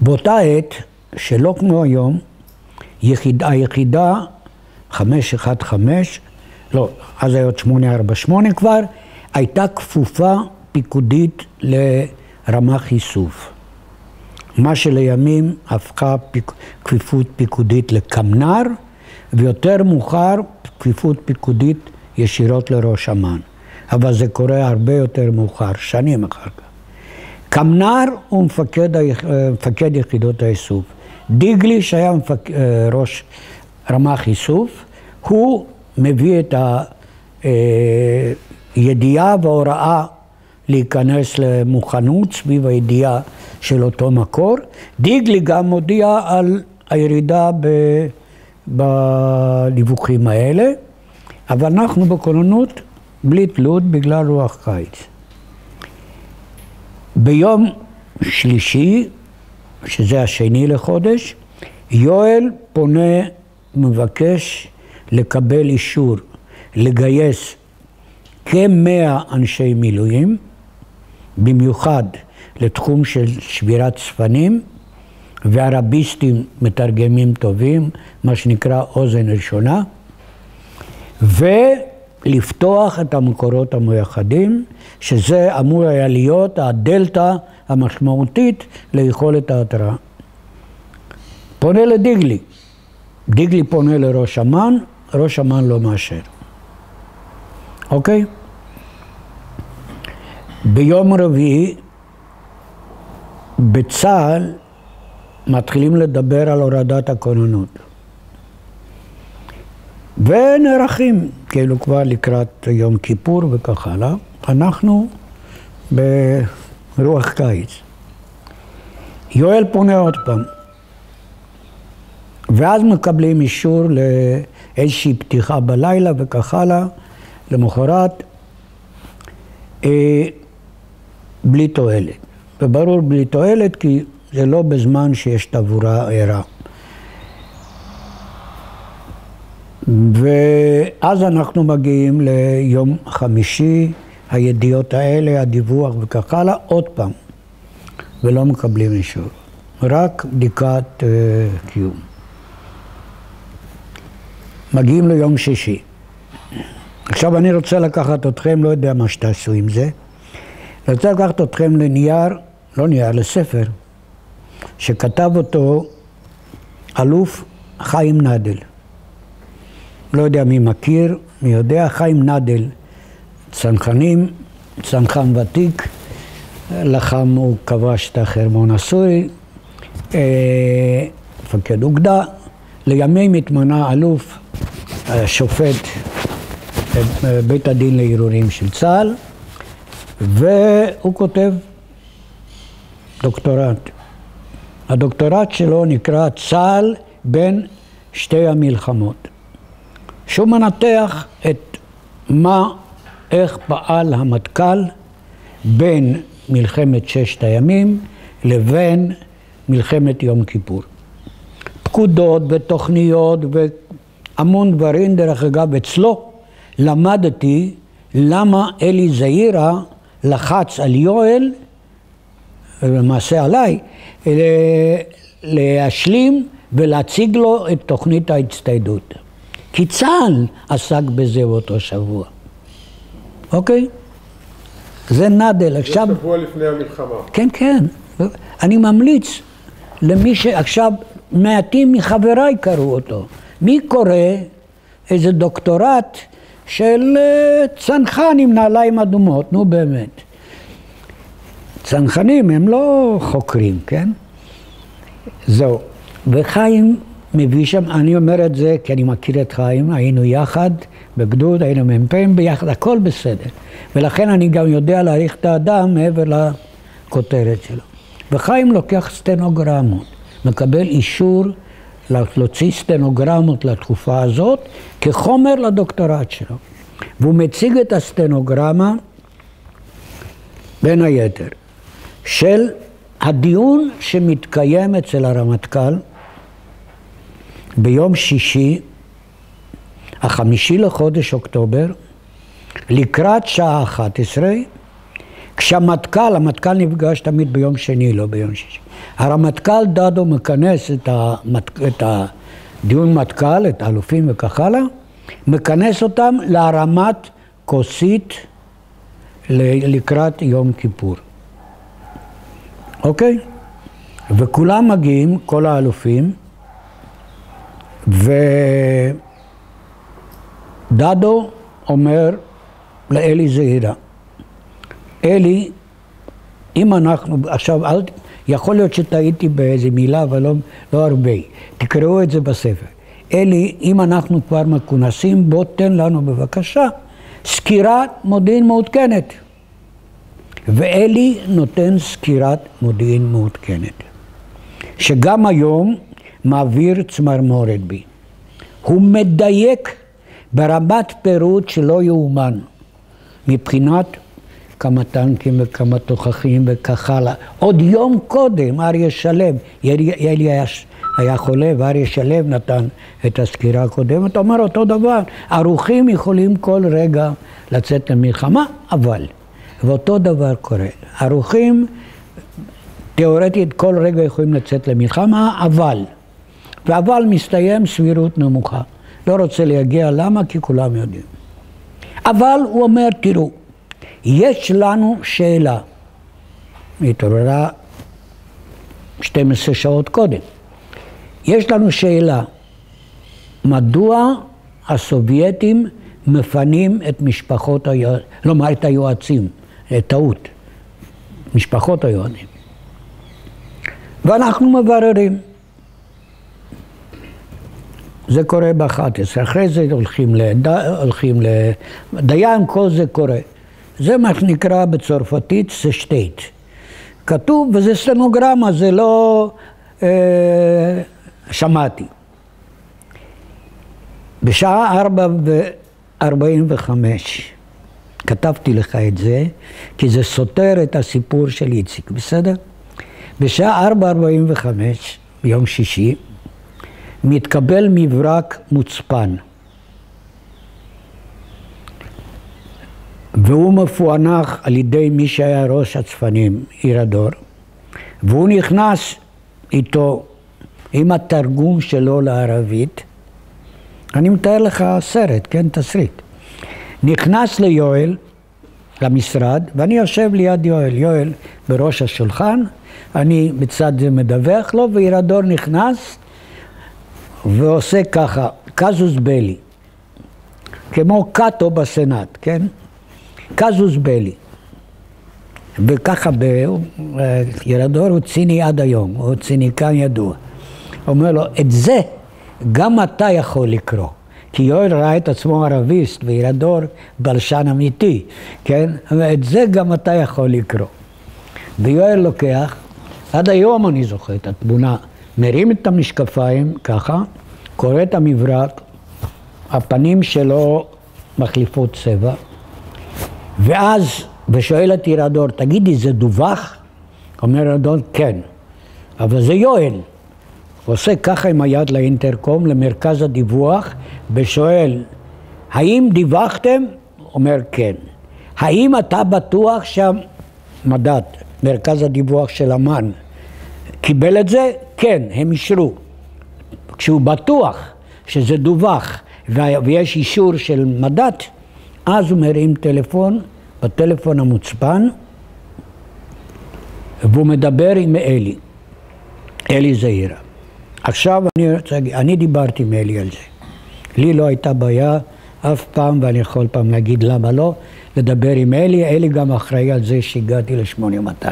באותה עת, שלא כמו היום, יחיד, היחידה 515, לא, אז היה עוד 848 כבר, הייתה כפופה פיקודית לרמ"ח איסוף. מה שלימים הפכה פיק, כפיפות פיקודית לקמנר, ויותר מאוחר כפיפות פיקודית ישירות לראש אמ"ן. אבל זה קורה הרבה יותר מאוחר, שנים אחר כך. קמנר הוא מפקד, מפקד יחידות האיסוף. דיגלי, שהיה מפק... ראש רמ"ח איסוף, הוא מביא את הידיעה וההוראה להיכנס למוכנות סביב הידיעה של אותו מקור. דיגלי גם מודיע על הירידה ב... בדיווחים האלה, אבל אנחנו בכוננות בלי תלות בגלל רוח קיץ. ביום שלישי, שזה השני לחודש, יואל פונה, מבקש לקבל אישור לגייס כמאה אנשי מילואים, במיוחד לתחום של שבירת צפנים, וערביסטים מתרגמים טובים, מה שנקרא אוזן ראשונה, ולפתוח את המקורות המייחדים, שזה אמור היה להיות הדלתא המשמעותית ליכולת ההתראה. פונה לדיגלי, דיגלי פונה לראש אמ"ן, ראש אמ"ן לא מאשר. אוקיי? ביום רביעי בצה"ל מתחילים לדבר על הורדת הכוננות. ונערכים, כאילו כבר לקראת יום כיפור וכך הלאה. אנחנו ברוח קיץ. יואל פונה עוד פעם, ואז מקבלים אישור לאיזושהי פתיחה בלילה וכך הלאה, למחרת, אה, בלי תועלת. וברור בלי תועלת כי זה לא בזמן שיש תעבורה ערה. ואז אנחנו מגיעים ליום חמישי, הידיעות האלה, הדיווח וכך הלאה, עוד פעם, ולא מקבלים אישור, רק בדיקת uh, קיום. מגיעים ליום שישי, עכשיו אני רוצה לקחת אתכם, לא יודע מה שתעשו עם זה, אני רוצה לקחת אתכם לנייר, לא נייר, לספר, שכתב אותו אלוף חיים נדל. לא יודע מי מכיר, מי יודע, חיים נדל, צנחנים, צנחן ותיק, לחם, הוא כבש את החרמון הסורי, אה, מפקד אוגדה, לימים התמנה אלוף, שופט בית הדין לערעורים של צה"ל, והוא כותב דוקטורט. הדוקטורט שלו נקרא צה"ל בין שתי המלחמות. שהוא מנתח את מה, איך פעל המטכ"ל בין מלחמת ששת הימים לבין מלחמת יום כיפור. פקודות ותוכניות והמון דברים, דרך אגב, אצלו למדתי למה אלי זעירה לחץ על יואל, ולמעשה עליי, להשלים ולהציג לו את תוכנית ההצטיידות. כי צה"ל עסק בזה באותו שבוע, אוקיי? זה נדל. עכשיו... זה שבוע לפני המלחמה. כן, כן. אני ממליץ למי שעכשיו, מעטים מחבריי קראו אותו. מי קורא איזה דוקטורט של אה, צנחן עם נעליים אדומות, נו באמת. צנחנים הם לא חוקרים, כן? זהו. וחיים מביא שם, אני אומר את זה כי אני מכיר את חיים, היינו יחד בגדוד, היינו מ"פים ביחד, הכל בסדר. ולכן אני גם יודע להעריך את האדם מעבר לכותרת שלו. וחיים לוקח סטנוגרמות, מקבל אישור להוציא סטנוגרמות לתקופה הזאת כחומר לדוקטורט שלו. והוא מציג את הסטנוגרמה, בין היתר, של הדיון שמתקיים אצל הרמטכ"ל ביום שישי, החמישי לחודש אוקטובר, לקראת שעה 11, כשהמטכ"ל, המטכ"ל נפגש תמיד ביום שני, לא ביום שישי. הרמטכ"ל דדו מכנס את, המת... את הדיון מטכ"ל, את האלופים וכך הלאה, מכנס אותם להרמת כוסית לקראת יום כיפור. אוקיי? וכולם מגיעים, כל האלופים, ודדו אומר לאלי זעירה, אלי, אם אנחנו, עכשיו, אל, יכול להיות שטעיתי באיזה מילה, אבל לא, לא הרבה, תקראו את זה בספר. אלי, אם אנחנו כבר מכונסים, בוא תן לנו בבקשה סקירת מודיעין מעודכנת. ואלי נותן סקירת מודיעין מעודכנת, שגם היום מעביר צמרמורת בי. הוא מדייק ברמת פירוט שלא יאומן, מבחינת כמה טנקים וכמה תוכחים וכך הלאה. עוד יום קודם אריה שלו, ילי היה, היה חולה ואריה שלו נתן את הסקירה הקודמת, אומר אותו דבר, ערוכים יכולים כל רגע לצאת למלחמה, אבל, ואותו דבר קורה, ערוכים תיאורטית כל רגע יכולים לצאת למלחמה, אבל ואבל מסתיים סבירות נמוכה. לא רוצה להגיע, למה? כי כולם יודעים. אבל הוא אומר, תראו, יש לנו שאלה. היא התעוררה 12 שעות קודם. יש לנו שאלה, מדוע הסובייטים מפנים את משפחות היועצים, כלומר את היועצים, טעות, משפחות היועצים. ואנחנו מבררים. זה קורה ב-11, אחרי זה הולכים, לד... הולכים לדיין, כל זה קורה. זה מה שנקרא בצרפתית סשטייט. כתוב, וזה סטנוגרמה, זה לא אה, שמעתי. בשעה ארבע וארבעים וחמש, כתבתי לך את זה, כי זה סותר את הסיפור של איציק, בסדר? בשעה ארבע ארבעים וחמש, ביום שישי, מתקבל מברק מוצפן. והוא מפוענח על ידי מי שהיה ראש הצפנים, עיר הדור, והוא נכנס איתו עם התרגום שלו לערבית. אני מתאר לך סרט, כן, תסריט. נכנס ליואל, למשרד, ואני יושב ליד יואל. יואל בראש השולחן, אני בצד זה מדווח לו, וירדור נכנס ועושה ככה, קזוס בלי, כמו קאטו בסנאט, כן? קזוס בלי. וככה ירדור הוא ציני עד היום, הוא ציניקן ידוע. אומר לו, את זה גם אתה יכול לקרוא. כי יואל ראה את עצמו ערביסט וירדור בלשן אמיתי, כן? ואת זה גם אתה יכול לקרוא. ויואל לוקח, עד היום אני זוכר את התמונה, מרים את המשקפיים ככה, קורא את המברק, הפנים שלו מחליפות צבע, ואז, ושואל את ירדור, תגידי, זה דווח? אומר ירדור, כן, אבל זה יואל. עושה ככה עם היד לאינטרקום, למרכז הדיווח, ושואל, האם דיווחתם? אומר כן. האם אתה בטוח שהמדד, מרכז הדיווח של אמ"ן, קיבל את זה? כן, הם אישרו. כשהוא בטוח שזה דווח ויש אישור של מדד, אז הוא מרים טלפון, בטלפון המוצפן, והוא מדבר עם אלי, אלי זעירה. עכשיו אני רוצה להגיד, אני דיברתי עם אלי על זה. לי לא הייתה בעיה אף פעם, ואני יכול פעם להגיד למה לא, לדבר עם אלי, אלי גם אחראי על זה שהגעתי ל-8200.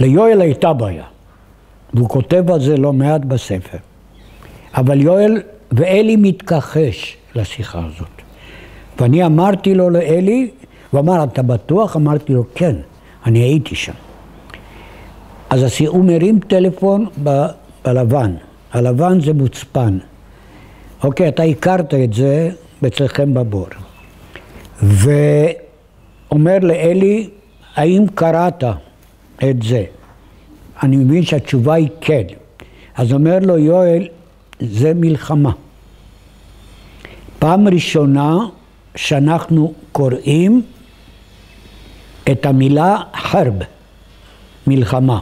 ליואל הייתה בעיה, והוא כותב על זה לא מעט בספר. אבל יואל ואלי מתכחש לשיחה הזאת. ואני אמרתי לו לאלי, הוא אמר, אתה בטוח? אמרתי לו, כן, אני הייתי שם. אז הוא מרים טלפון בלבן, הלבן זה מוצפן. אוקיי, אתה הכרת את זה אצלכם בבור. ואומר לאלי, האם קראת את זה? אני מבין שהתשובה היא כן. אז אומר לו יואל, זה מלחמה. פעם ראשונה שאנחנו קוראים את המילה חרב, מלחמה.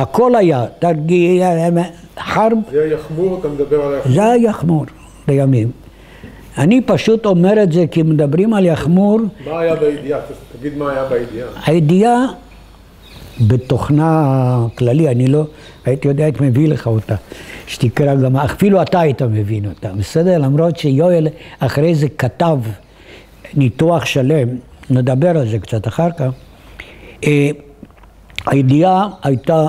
הכל היה, תרגיע, חרב. זה היחמור, אתה מדבר על היחמור? זה היחמור לימים. אני פשוט אומר את זה כי מדברים על יחמור. מה היה בידיעה? תגיד מה היה בידיעה. הידיעה בתוכנה כללי, אני לא הייתי יודע, הייתי מביא לך אותה, שתקרא גם, אפילו אתה היית מבין אותה, בסדר? למרות שיואל אחרי זה כתב ניתוח שלם, נדבר על זה קצת אחר כך. אה, הידיעה הייתה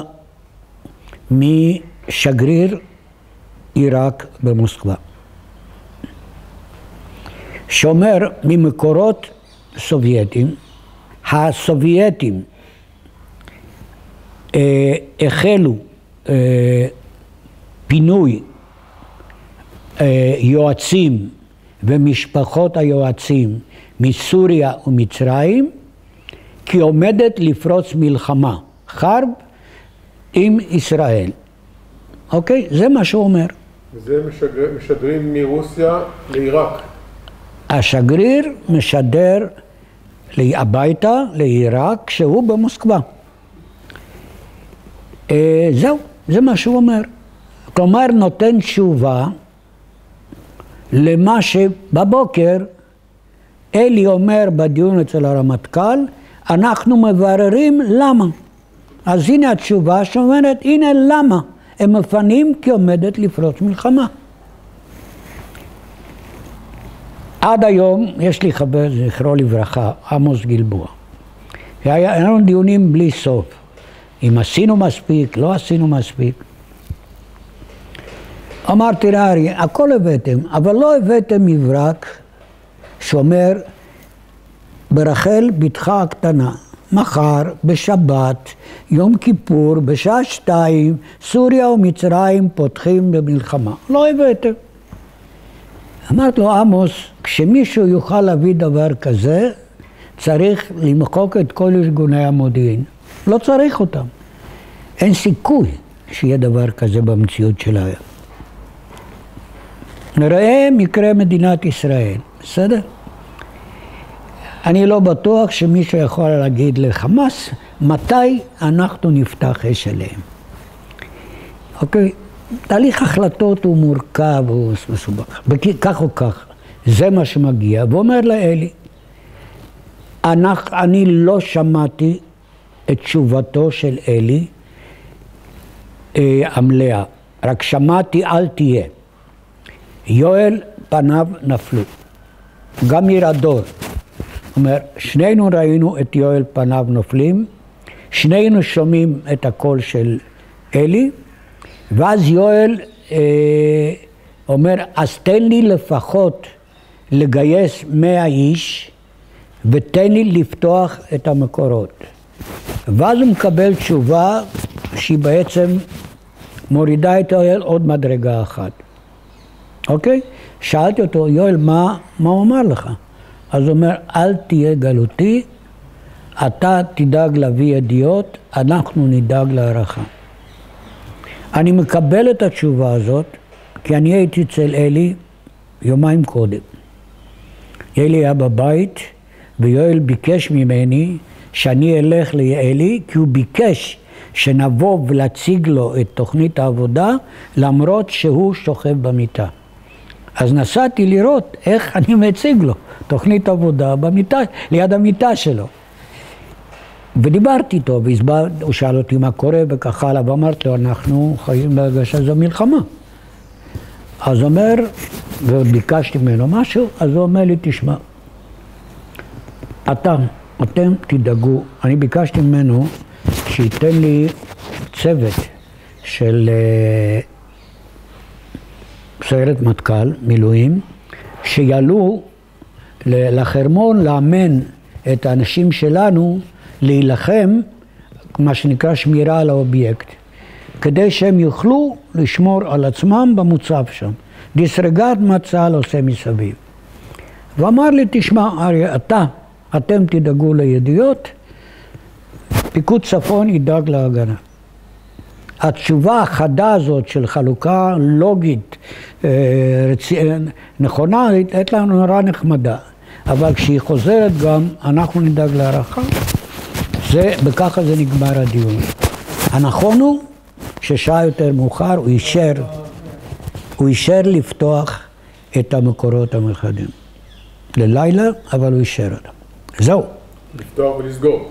משגריר עיראק במוסקבה, שאומר ממקורות סובייטים, הסובייטים אה, החלו אה, פינוי אה, יועצים ומשפחות היועצים מסוריה ומצרים, כי עומדת לפרוץ מלחמה, חרב עם ישראל. אוקיי? זה מה שהוא אומר. וזה משגר, משדרים מרוסיה לעיראק. השגריר משדר הביתה, לעיראק, שהוא במוסקבה. אה, זהו, זה מה שהוא אומר. כלומר, נותן תשובה למה שבבוקר אלי אומר בדיון אצל הרמטכ"ל, אנחנו מבררים למה. אז הנה התשובה שאומרת, הנה למה. הם מפנים כי עומדת לפרוץ מלחמה. עד היום יש לי חבר, זכרו לברכה, עמוס גלבוע. היה לנו דיונים בלי סוף. אם עשינו מספיק, לא עשינו מספיק. אמרתי לארי, הכל הבאתם, אבל לא הבאתם מברק שאומר, ברחל בתך הקטנה, מחר, בשבת, יום כיפור, בשעה שתיים, סוריה ומצרים פותחים במלחמה. לא הבאתם. אמרתי לו, עמוס, כשמישהו יוכל להביא דבר כזה, צריך למחוק את כל ארגוני המודיעין. לא צריך אותם. אין סיכוי שיהיה דבר כזה במציאות של היום. נראה מקרה מדינת ישראל, בסדר? אני לא בטוח שמישהו יכול להגיד לחמאס מתי אנחנו נפתח אש עליהם. אוקיי? תהליך החלטות הוא מורכב, הוא מסובך, כך או כך. זה מה שמגיע, ואומר לאלי, אני לא שמעתי את תשובתו של אלי אה, המלאה, רק שמעתי אל תהיה. יואל פניו נפלו, גם ירדור. אומר, שנינו ראינו את יואל פניו נופלים, שנינו שומעים את הקול של אלי, ואז יואל אה, אומר, אז תן לי לפחות לגייס מאה איש ותן לי לפתוח את המקורות. ואז הוא מקבל תשובה שהיא בעצם מורידה את יואל עוד מדרגה אחת. אוקיי? שאלתי אותו, יואל, מה, מה הוא אמר לך? אז הוא אומר, אל תהיה גלותי, אתה תדאג להביא ידיעות, אנחנו נדאג להערכה. אני מקבל את התשובה הזאת, כי אני הייתי אצל אלי יומיים קודם. אלי היה בבית, ויואל ביקש ממני שאני אלך לאלי, כי הוא ביקש שנבוא ולהציג לו את תוכנית העבודה, למרות שהוא שוכב במיטה. אז נסעתי לראות איך אני מציג לו תוכנית עבודה במיטה, ליד המיטה שלו. ודיברתי איתו, והסבר, הוא שאל אותי מה קורה וכך הלאה, ואמרתי לו, אנחנו חיים בהרגשה זו מלחמה. אז אומר, וביקשתי ממנו משהו, אז הוא אומר לי, תשמע, אתה, אתם תדאגו, אני ביקשתי ממנו שייתן לי צוות של אה, סיירת מטכ"ל, מילואים, שיעלו לחרמון לאמן את האנשים שלנו להילחם, מה שנקרא שמירה על האובייקט, כדי שהם יוכלו לשמור על עצמם במוצב שם. דיסרגרד מה צה"ל עושה מסביב. ואמר לי, תשמע, אריה, אתה, אתם תדאגו לידיעות, פיקוד צפון ידאג להגנה. התשובה החדה הזאת של חלוקה לוגית אה. נכונה, הייתה לנו נורא נחמדה. אבל כשהיא חוזרת גם, אנחנו נדאג להערכה. זה, וככה זה נגמר הדיון. הנכון הוא ששעה יותר מאוחר הוא אישר, הוא אישר לפתוח את המקורות המאוחדים. ללילה, אבל הוא אישר אותם. זהו. לפתוח ולסגור.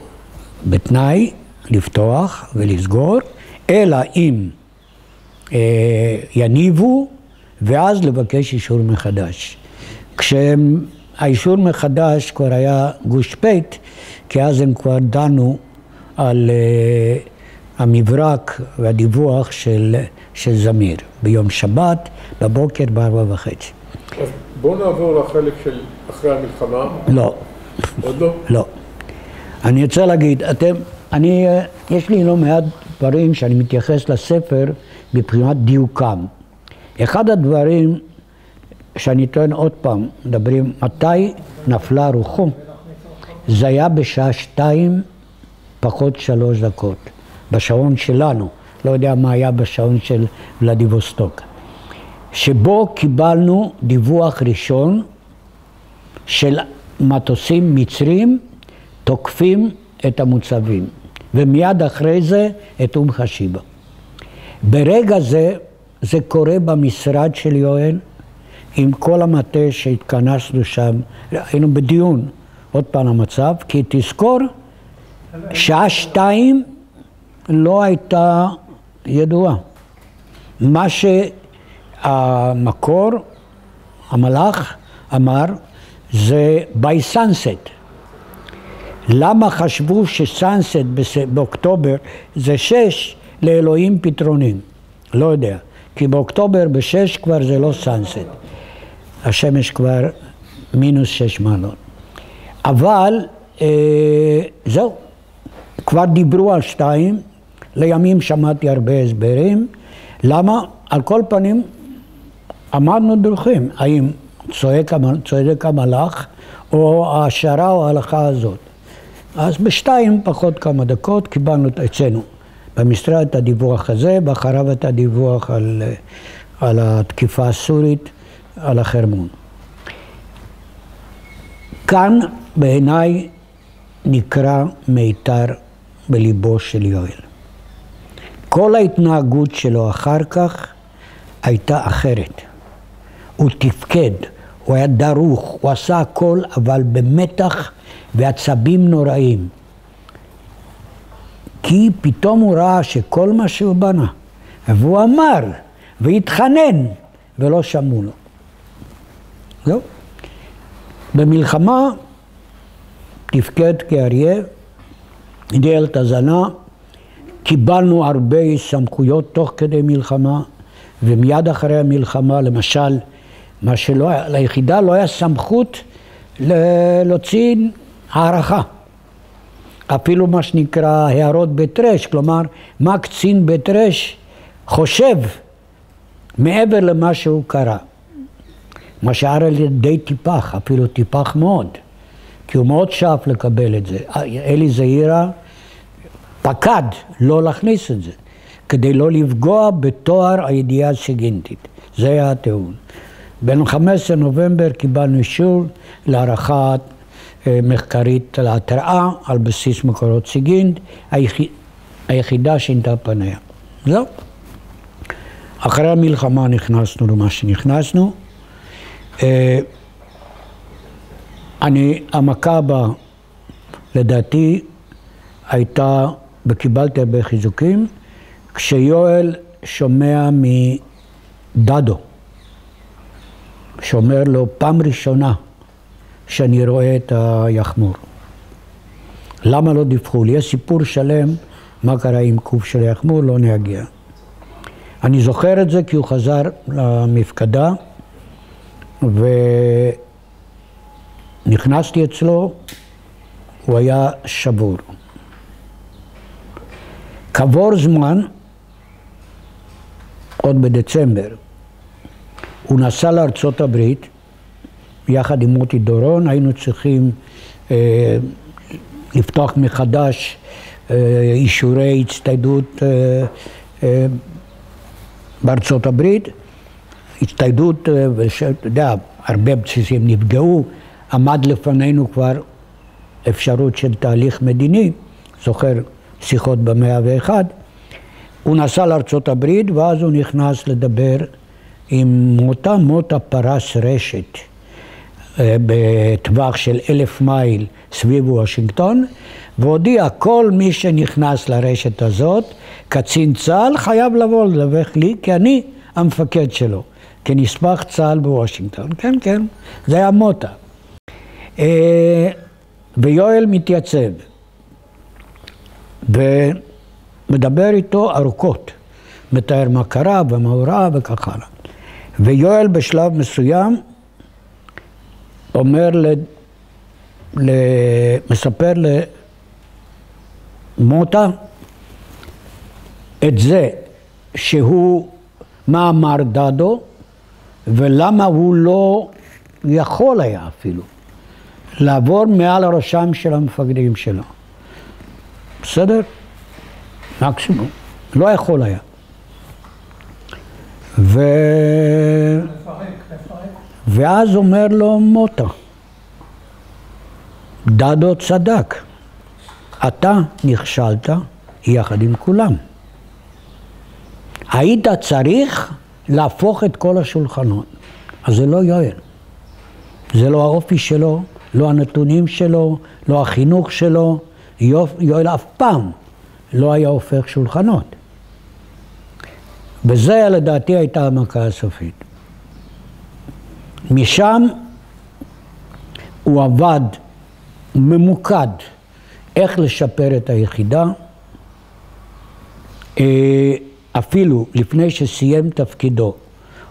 בתנאי לפתוח ולסגור, אלא אם אה, יניבו, ואז לבקש אישור מחדש. כשהאישור מחדש כבר היה גוש פט, כי אז הם כבר דנו על uh, המברק והדיווח של, של זמיר ביום שבת, בבוקר בארבע וחצי. אז בואו נעבור לחלק של אחרי המלחמה. לא. עוד לא? לא. אני רוצה להגיד, אתם, אני, אה, יש לי לא מעט דברים שאני מתייחס לספר מבחינת דיוקם. אחד הדברים שאני טוען עוד פעם, מדברים, מתי נפלה רוחו? זה היה בשעה שתיים פחות שלוש דקות, בשעון שלנו, לא יודע מה היה בשעון של ולדיווסטוק, שבו קיבלנו דיווח ראשון של מטוסים מצרים תוקפים את המוצבים, ומיד אחרי זה את אום חשיבה. ברגע זה, זה קורה במשרד של יואל, עם כל המטה שהתכנסנו שם, היינו בדיון, עוד פעם המצב, כי תזכור, שעה שתיים לא הייתה ידועה. מה שהמקור, המלאך, אמר, זה by sunset. למה חשבו שסאנסט באוקטובר זה שש לאלוהים פתרונים? לא יודע. כי באוקטובר בשש כבר זה לא סאנסט. השמש כבר מינוס שש מעלות. אבל אה, זהו, כבר דיברו על שתיים, לימים שמעתי הרבה הסברים. למה? על כל פנים עמדנו דרוכים, האם צועק, צועק המלאך או ההשערה או ההלכה הזאת. אז בשתיים פחות כמה דקות קיבלנו אצלנו במשרד את הדיווח הזה, ואחריו את הדיווח על, על התקיפה הסורית, על החרמון. כאן בעיניי נקרא מיתר בליבו של יואל. כל ההתנהגות שלו אחר כך הייתה אחרת. הוא תפקד, הוא היה דרוך, הוא עשה הכל, אבל במתח ועצבים נוראים. כי פתאום הוא ראה שכל מה שהוא בנה, והוא אמר, והתחנן, ולא שמעו לו. זהו. במלחמה תפקד כאריה, ניהל את הזנה, קיבלנו הרבה סמכויות תוך כדי מלחמה, ומיד אחרי המלחמה, למשל, מה שלא היה, ליחידה לא היה סמכות להוציא הערכה. אפילו מה שנקרא הערות בית רש, כלומר, מה קצין בית רש חושב מעבר למה שהוא קרא. מה שהארל די טיפח, אפילו טיפח מאוד, כי הוא מאוד שאף לקבל את זה. אלי זעירה פקד לא להכניס את זה, כדי לא לפגוע בתואר הידיעה הסיגינטית. זה היה הטיעון. בין 15 נובמבר קיבלנו אישור להערכת אה, מחקרית להתראה על בסיס מקורות סיגינט, היחידה שינתה פניה. זהו. אחרי המלחמה נכנסנו למה שנכנסנו. אה, אני, המכה הבאה, לדעתי, הייתה, וקיבלתי הרבה חיזוקים, כשיואל שומע מדדו, שאומר לו, פעם ראשונה שאני רואה את היחמור. למה לא דיווחו לי? יש סיפור שלם מה קרה עם קוף של היחמור, לא נגיע. אני זוכר את זה כי הוא חזר למפקדה ונכנסתי אצלו, הוא היה שבור. כעבור זמן, עוד בדצמבר, הוא נסע לארצות הברית יחד עם מוטי דורון, היינו צריכים אה, לפתוח מחדש אה, אישורי הצטיידות אה, אה, בארצות הברית, הצטיידות, אה, ואתה יודע, הרבה בסיסים נפגעו, עמד לפנינו כבר אפשרות של תהליך מדיני, זוכר שיחות במאה ואחד, הוא נסע לארצות הברית ואז הוא נכנס לדבר עם מוטה, מוטה פרס רשת אה, בטווח של אלף מייל סביב וושינגטון והודיע כל מי שנכנס לרשת הזאת, קצין צה"ל חייב לבוא לדווח לי כי אני המפקד שלו, כנספח צה"ל בוושינגטון. כן, כן, זה היה מוטה. אה, ויואל מתייצב ומדבר איתו ארוכות, מתאר מה קרה ומה הוא ראה וכך הלאה. ויואל בשלב מסוים אומר, ל... ל... מספר למוטה את זה שהוא, מה אמר דדו ולמה הוא לא יכול היה אפילו לעבור מעל הראשם של המפקדים שלו. בסדר? מקסימום. לא יכול היה. ו... ואז אומר לו מוטה, דדו צדק, אתה נכשלת יחד עם כולם. היית צריך להפוך את כל השולחנות. אז זה לא יואל. זה לא האופי שלו, לא הנתונים שלו, לא החינוך שלו. יואל אף פעם לא היה הופך שולחנות. וזה לדעתי הייתה המכה הסופית. משם הוא עבד ממוקד איך לשפר את היחידה. אפילו לפני שסיים תפקידו,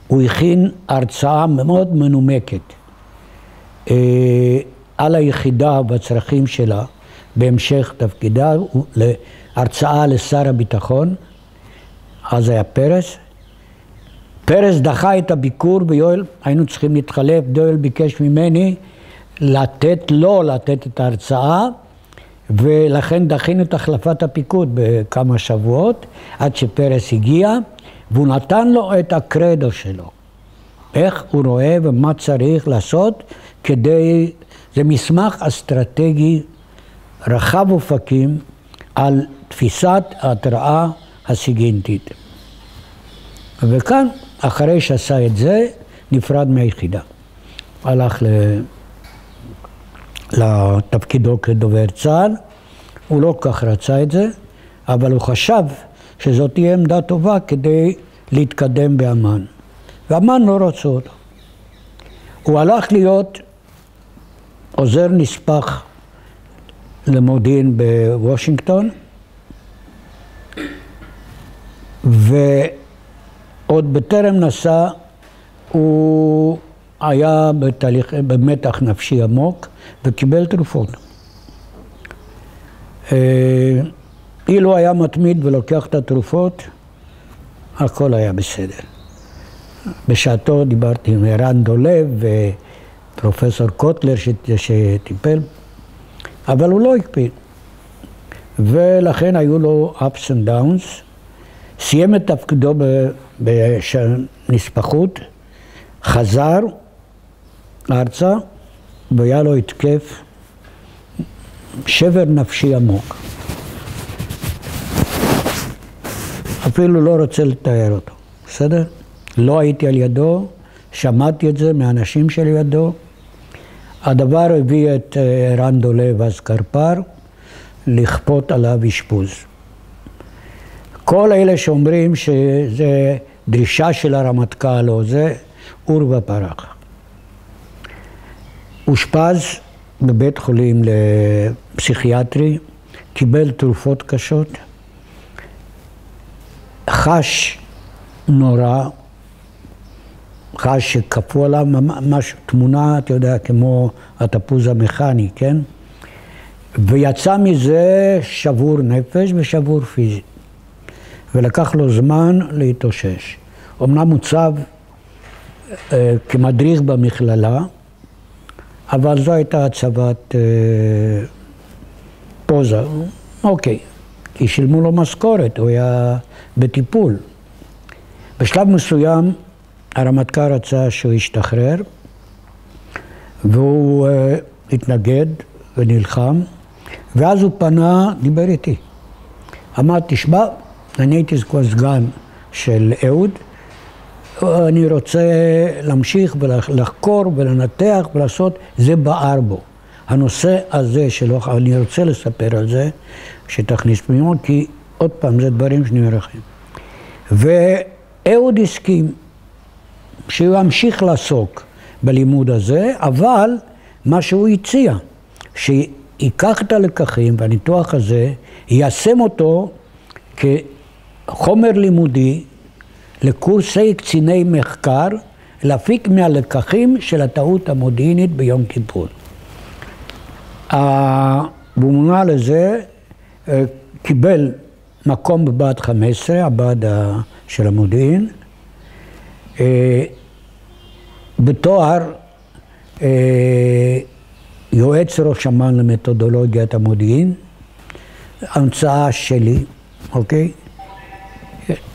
הוא הכין הרצאה מאוד מנומקת אה, על היחידה והצרכים שלה בהמשך תפקידה, הרצאה לשר הביטחון, אז היה פרס. פרס דחה את הביקור ויואל, היינו צריכים להתחלף, יואל ביקש ממני לתת לו לתת את ההרצאה ולכן דחינו את החלפת הפיקוד בכמה שבועות עד שפרס הגיע והוא נתן לו את הקרדו שלו. איך הוא רואה ומה צריך לעשות כדי, זה מסמך אסטרטגי רחב אופקים על תפיסת ההתראה הסיגינטית. וכאן, אחרי שעשה את זה, נפרד מהיחידה. הלך לתפקידו כדובר צה"ל, הוא לא כל כך רצה את זה, אבל הוא חשב שזאת תהיה עמדה טובה כדי להתקדם באמ"ן. ואמ"ן לא רצו אותו. הוא הלך להיות עוזר נספח למודיעין בוושינגטון, ועוד בטרם נסע הוא היה בתהליך, במתח נפשי עמוק וקיבל תרופות. אה, אילו היה מתמיד ולוקח את התרופות, הכל היה בסדר. בשעתו דיברתי עם ערן דולב ופרופסור קוטלר שטיפל, אבל הוא לא הקפיד. ולכן היו לו ups and downs. סיים את תפקידו בנספחות, חזר ארצה והיה לו התקף שבר נפשי עמוק. אפילו לא רוצה לתאר אותו, בסדר? לא הייתי על ידו, שמעתי את זה מאנשים שלידו. הדבר הביא את אה, ערן דולב אז קרפר לכפות עליו אשפוז. כל אלה שאומרים שזה דרישה של הרמטכ"ל או זה, עור ופרח. אושפז בבית חולים לפסיכיאטרי, קיבל תרופות קשות, חש נורא, חש שכפו עליו ממש תמונה, אתה יודע, כמו התפוז המכני, כן? ויצא מזה שבור נפש ושבור פיזי. ולקח לו זמן להתאושש. אמנם הוצב אה, כמדריך במכללה, אבל זו הייתה הצבת אה, פוזה. אוקיי, כי שילמו לו משכורת, הוא היה בטיפול. בשלב מסוים הרמטכ"ל רצה שהוא ישתחרר, והוא אה, התנגד ונלחם, ואז הוא פנה, דיבר איתי. אמר, תשמע, אני הייתי כבר סגן של אהוד, אני רוצה להמשיך ולחקור ולנתח ולעשות, זה בער בו. הנושא הזה שלא, אני רוצה לספר על זה, שתכניס פנימות, כי עוד פעם, זה דברים שנערכים. ואהוד הסכים שהוא ימשיך לעסוק בלימוד הזה, אבל מה שהוא הציע, שייקח את הלקחים והניתוח הזה, יישם אותו כחומר לימודי לקורסי קציני מחקר, להפיק מהלקחים של הטעות המודיעינית ביום כיפור. והוא מונה לזה, אה, קיבל מקום בבה"ד 15, הבה"ד של המודיעין, אה, בתואר אה, יועץ ראש אמ"ן למתודולוגיית המודיעין, המצאה שלי, אוקיי?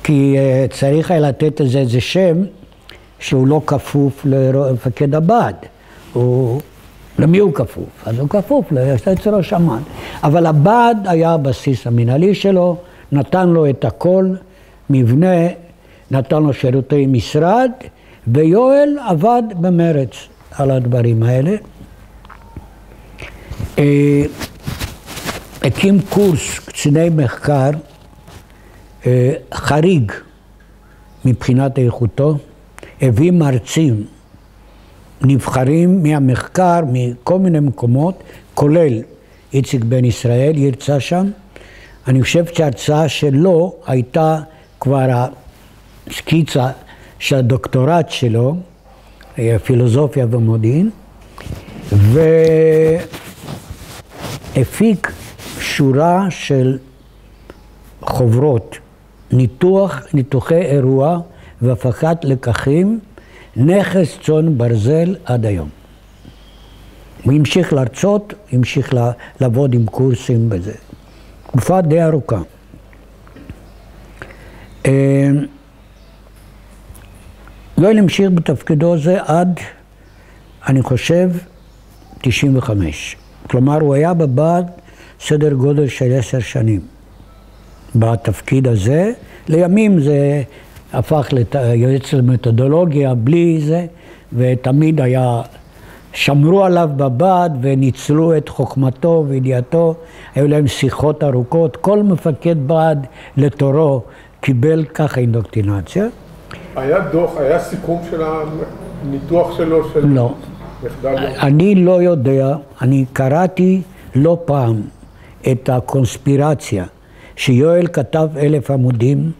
כי אה, צריך היה לתת לזה איזה שם שהוא לא כפוף למפקד הבה"ד. הוא... למי הוא כפוף? אז הוא כפוף ליועץ ראש אמ"ן. אבל הבה"ד היה הבסיס המנהלי שלו, נתן לו את הכל, מבנה, נתן לו שירותי משרד, ויואל עבד במרץ על הדברים האלה. אה, הקים קורס קציני מחקר חריג מבחינת איכותו, הביא מרצים נבחרים מהמחקר מכל מיני מקומות, כולל איציק בן ישראל, ירצה שם. אני חושב שההרצאה שלו הייתה כבר הסקיצה של הדוקטורט שלו, פילוסופיה ומודיעין, והפיק שורה של חוברות, ניתוח, ניתוחי אירוע והפקת לקחים, נכס צאן ברזל עד היום. הוא המשיך להרצות, המשיך לעבוד עם קורסים בזה. תקופה די ארוכה. יואל המשיך בתפקידו זה עד, אני חושב, 95. כלומר, הוא היה בבה"ד סדר גודל של עשר שנים בתפקיד הזה. לימים זה הפך ליועץ למתודולוגיה בלי זה, ותמיד היה שמרו עליו בבד וניצלו את חוכמתו וידיעתו, היו להם שיחות ארוכות, כל מפקד בה"ד לתורו קיבל ככה אינדוקטינציה. היה דוח, היה סיכום של הניתוח שלו של לא. אני לא יודע, אני קראתי לא פעם את הקונספירציה שיואל כתב אלף עמודים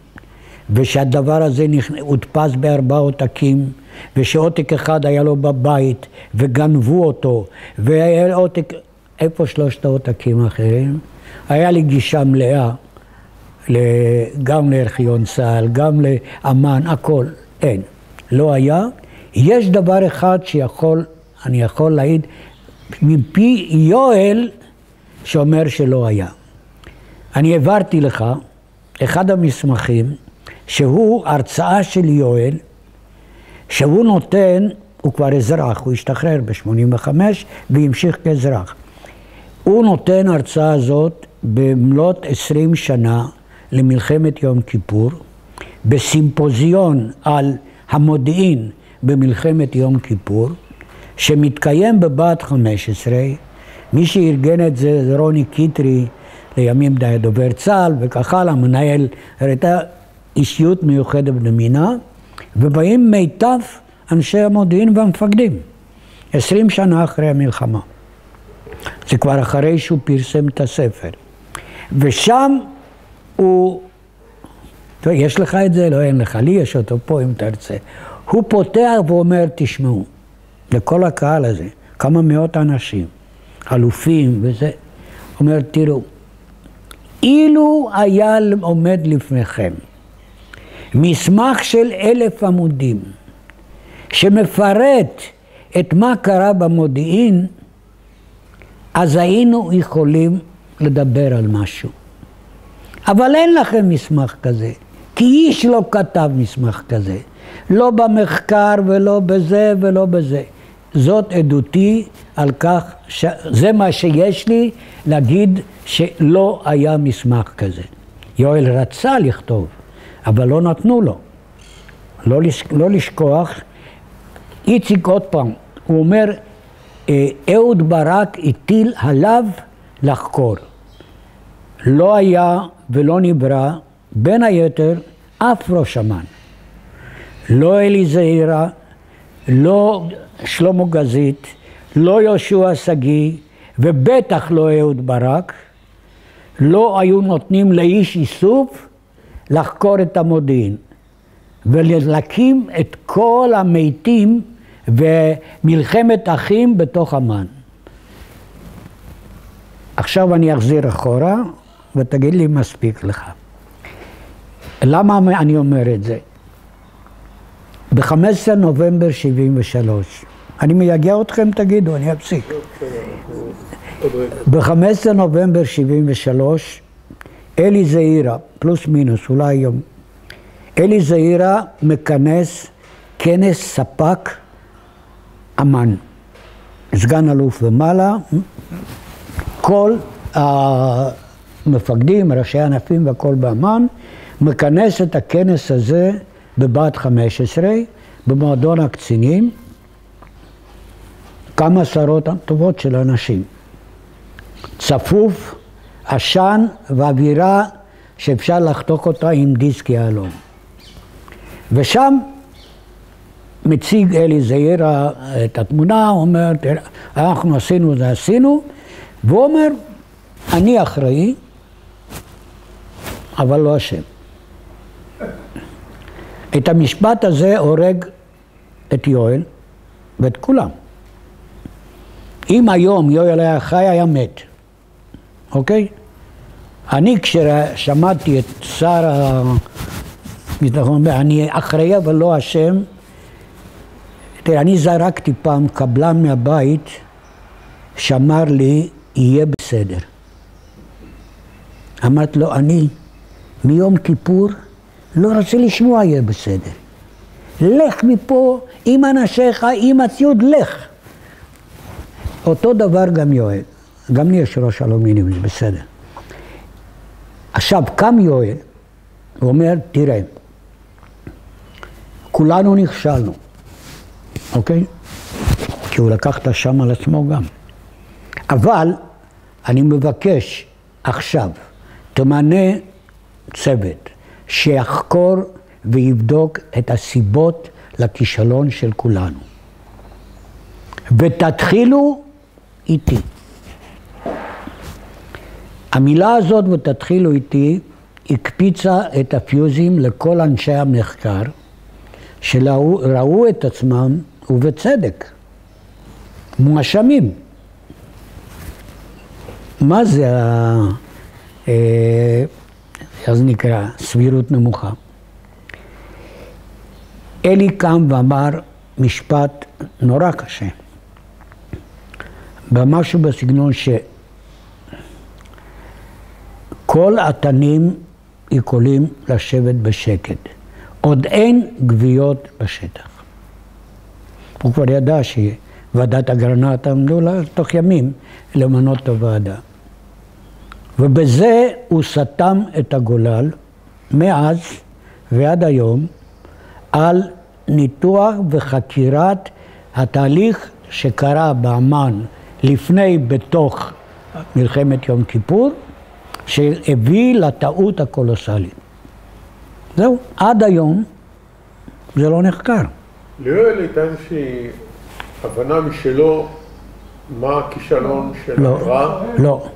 ושהדבר הזה הודפס בארבעה עותקים ושעותק אחד היה לו בבית וגנבו אותו והיה עותק, איפה שלושת העותקים האחרים? היה לי גישה מלאה גם לארכיון צה"ל, גם לאמ"ן, הכל, אין, לא היה. יש דבר אחד שיכול, אני יכול להעיד מפי יואל שאומר שלא היה. אני העברתי לך אחד המסמכים שהוא הרצאה של יואל, שהוא נותן, הוא כבר אזרח, הוא השתחרר ב-85 והמשיך כאזרח. הוא נותן הרצאה הזאת במלאת 20 שנה למלחמת יום כיפור, בסימפוזיון על המודיעין במלחמת יום כיפור, שמתקיים בבת 15, מי שארגן את זה זה רוני קיטרי, לימים די דובר צה"ל וכך הלאה, מנהל, הייתה אישיות מיוחדת במינה, ובאים מיטב אנשי המודיעין והמפקדים, עשרים שנה אחרי המלחמה. זה כבר אחרי שהוא פרסם את הספר. ושם הוא, טוב, יש לך את זה? לא, אין לך. לי יש אותו פה אם תרצה. הוא פותח ואומר, תשמעו, לכל הקהל הזה, כמה מאות אנשים, אלופים וזה, אומר, תראו, אילו היה עומד לפניכם מסמך של אלף עמודים שמפרט את מה קרה במודיעין, אז היינו יכולים לדבר על משהו. אבל אין לכם מסמך כזה, כי איש לא כתב מסמך כזה. לא במחקר ולא בזה ולא בזה. זאת עדותי על כך, זה מה שיש לי להגיד שלא היה מסמך כזה. יואל רצה לכתוב, אבל לא נתנו לו. לא, לא לשכוח, איציק עוד פעם, הוא אומר, אה, אהוד ברק הטיל עליו לחקור. לא היה ולא נברא, בין היתר, אף ראש אמ"ן. לא אלי זעירה, לא שלמה גזית, לא יהושע שגיא, ובטח לא אהוד ברק, לא היו נותנים לאיש איסוף לחקור את המודיעין ולהקים את כל המתים ומלחמת אחים בתוך אמ"ן. עכשיו אני אחזיר אחורה ותגיד לי מספיק לך. למה אני אומר את זה? ב-15 נובמבר 73, אני מייגע אתכם, תגידו, אני אפסיק. ב-15 נובמבר 73, אלי זעירה, פלוס מינוס, אולי היום, אלי זעירה מכנס כנס ספק אמ"ן, סגן אלוף ומעלה, כל המפקדים, ראשי ענפים והכל באמ"ן, מכנס את הכנס הזה בבת 15, במועדון הקצינים, כמה עשרות טובות של אנשים. צפוף, עשן ואווירה שאפשר לחתוך אותה עם דיסק יהלום. ושם מציג אלי זעיר את התמונה, הוא אומר, אנחנו עשינו זה עשינו, והוא אומר, אני אחראי, אבל לא אשם. את המשפט הזה הורג את יואל ואת כולם. אם היום יואל היה חי, היה מת, אוקיי? אני כששמעתי את שר הביטחון, אני אחראי אבל לא אשם, תראה, אני זרקתי פעם קבלן מהבית שאמר לי, יהיה בסדר. אמרתי לו, אני מיום כיפור לא רוצה לשמוע יהיה בסדר. לך מפה עם אנשיך, עם הציוד, לך. אותו דבר גם יואל. גם לי יש ראש אלומיניום, זה בסדר. עכשיו, קם יואל ואומר, תראה, כולנו נכשלנו, אוקיי? כי הוא לקח את האשם על עצמו גם. אבל אני מבקש עכשיו, תמנה צוות שיחקור ויבדוק את הסיבות לכישלון של כולנו. ותתחילו איתי. המילה הזאת, ותתחילו איתי, הקפיצה את הפיוזים לכל אנשי המחקר, שראו את עצמם, ובצדק, מואשמים. מה זה ה... אה, איך זה נקרא? סבירות נמוכה. אלי קם ואמר משפט נורא קשה, במשהו בסגנון שכל התנים יכולים לשבת בשקט, עוד אין גוויות בשטח. הוא כבר ידע שוועדת אגרנט עמדו לה תוך ימים למנות את הוועדה. ובזה הוא סתם את הגולל מאז ועד היום על ניתוח וחקירת התהליך שקרה באמ"ן לפני, בתוך מלחמת יום כיפור, שהביא לטעות הקולוסלית. זהו, עד היום זה לא נחקר. ליואל הייתה איזושהי הבנה משלו מה הכישלון של לא? לא,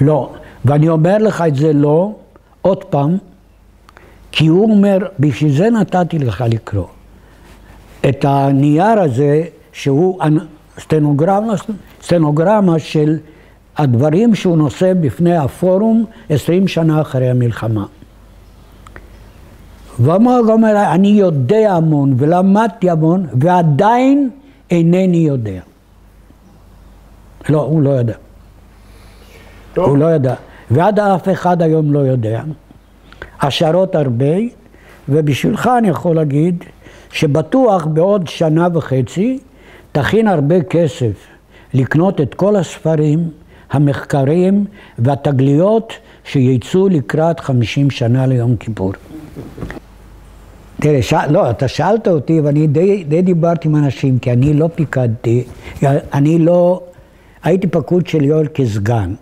לא. ואני אומר לך את זה לא, עוד פעם, כי הוא אומר, בשביל זה נתתי לך לקרוא. את הנייר הזה, שהוא סטנוגרמה, סטנוגרמה של הדברים שהוא נושא בפני הפורום עשרים שנה אחרי המלחמה. ואמר, אומר, אני יודע המון ולמדתי המון ועדיין אינני יודע. לא, הוא לא יודע. טוב. הוא לא ידע. ועד אף אחד היום לא יודע. השערות הרבה, ובשבילך אני יכול להגיד שבטוח בעוד שנה וחצי תכין הרבה כסף לקנות את כל הספרים, המחקרים והתגליות שיצאו לקראת 50 שנה ליום כיפור. תראה, ש... לא, אתה שאלת אותי ואני די, די דיברתי עם אנשים, כי אני לא פיקדתי, אני לא, הייתי פקוד של יואל כסגן.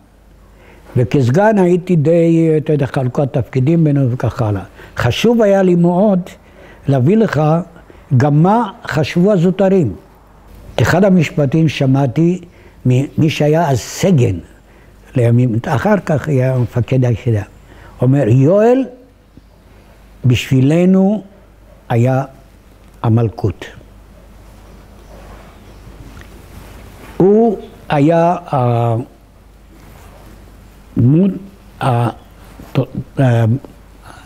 וכסגן הייתי די, אתה יודע, חלוקת תפקידים בינינו וכך הלאה. חשוב היה לי מאוד להביא לך גם מה חשבו הזוטרים. אחד המשפטים שמעתי ממי שהיה אז סגן לימים, אחר כך היה מפקד היחידה. אומר, יואל בשבילנו היה המלכות. הוא היה הדמות,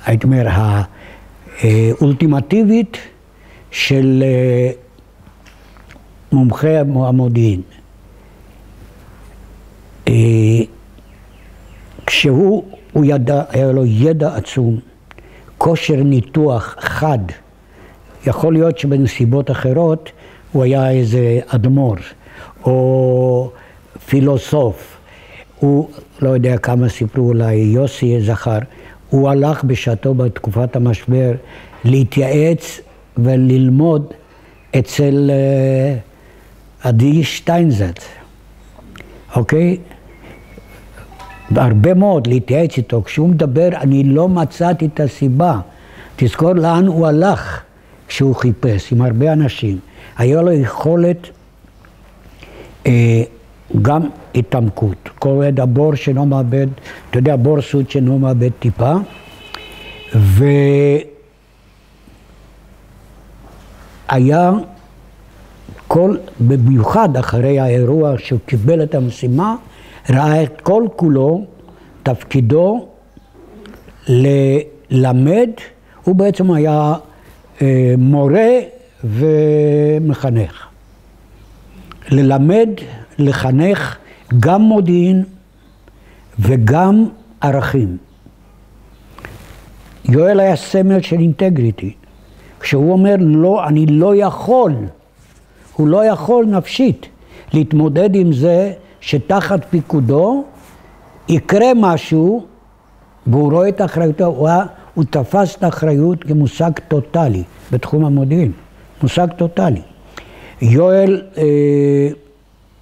הייתי אומר, האולטימטיבית של אה, מומחי המודיעין. אה, כשהוא, הוא ידע, היה לו ידע עצום, כושר ניתוח חד, יכול להיות שבנסיבות אחרות הוא היה איזה אדמו"ר או פילוסוף, הוא, לא יודע כמה סיפרו אולי, יוסי זכר, הוא הלך בשעתו בתקופת המשבר להתייעץ וללמוד אצל uh, עדי שטיינזט, אוקיי? הרבה מאוד להתייעץ איתו. כשהוא מדבר, אני לא מצאתי את הסיבה. תזכור לאן הוא הלך כשהוא חיפש, עם הרבה אנשים. היה לו יכולת אה, גם התעמקות. כל עד הבור שאינו מאבד, אתה יודע, בור סוד שאינו מאבד טיפה. והיה כל, במיוחד אחרי האירוע שהוא קיבל את המשימה, ראה את כל כולו, תפקידו ללמד, הוא בעצם היה אה, מורה ומחנך. ללמד, לחנך גם מודיעין וגם ערכים. יואל היה סמל של אינטגריטי. כשהוא אומר לא, אני לא יכול, הוא לא יכול נפשית להתמודד עם זה שתחת פיקודו יקרה משהו והוא רואה את אחריותו, הוא, הוא תפס את האחריות כמושג טוטאלי בתחום המודיעין, מושג טוטאלי. יואל, אה,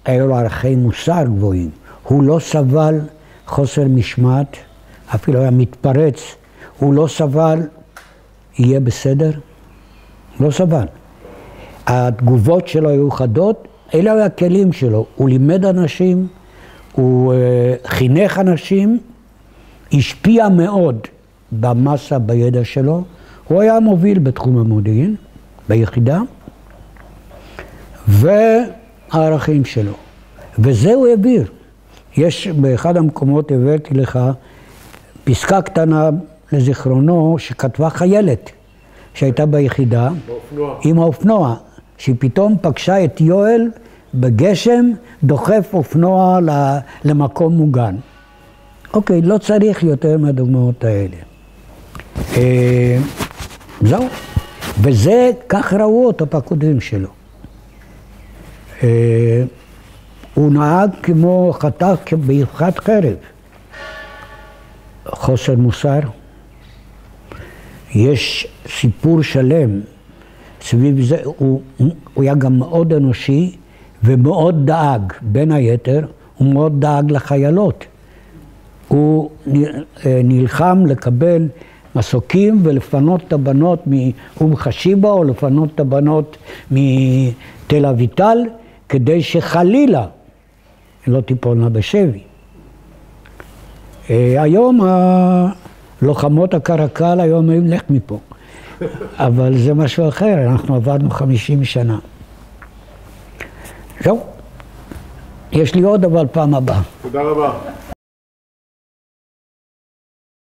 היו לו ערכי מוסר גבוהים. הוא לא סבל חוסר משמעת, אפילו היה מתפרץ. הוא לא סבל, יהיה בסדר? לא סבל. התגובות שלו היו חדות, אלה היו הכלים שלו. הוא לימד אנשים, הוא אה, חינך אנשים, השפיע מאוד במסה, בידע שלו. הוא היה מוביל בתחום המודיעין, ביחידה, והערכים שלו. וזה הוא העביר. יש באחד המקומות, הבאתי לך פסקה קטנה לזיכרונו, שכתבה חיילת שהייתה ביחידה, באופנוע. עם האופנוע, שהיא פתאום פגשה את יואל בגשם, דוחף אופנוע למקום מוגן. אוקיי, לא צריך יותר מהדוגמאות האלה. אה, זהו. וזה, כך ראו אותו פקודים שלו. אה, הוא נהג כמו חתך באבחת חרב. חוסר מוסר. יש סיפור שלם סביב זה, הוא, הוא היה גם מאוד אנושי ומאוד דאג, בין היתר, הוא מאוד דאג לחיילות. הוא נלחם לקבל מסוקים ולפנות את הבנות מאום חשיבה או לפנות את הבנות מתל אביטל כדי שחלילה לא תיפולנה בשבי. היום הלוחמות הקרקל היום אומרים לך מפה, אבל זה משהו אחר, אנחנו עבדנו חמישים שנה. זהו, יש לי עוד אבל פעם הבאה. תודה רבה.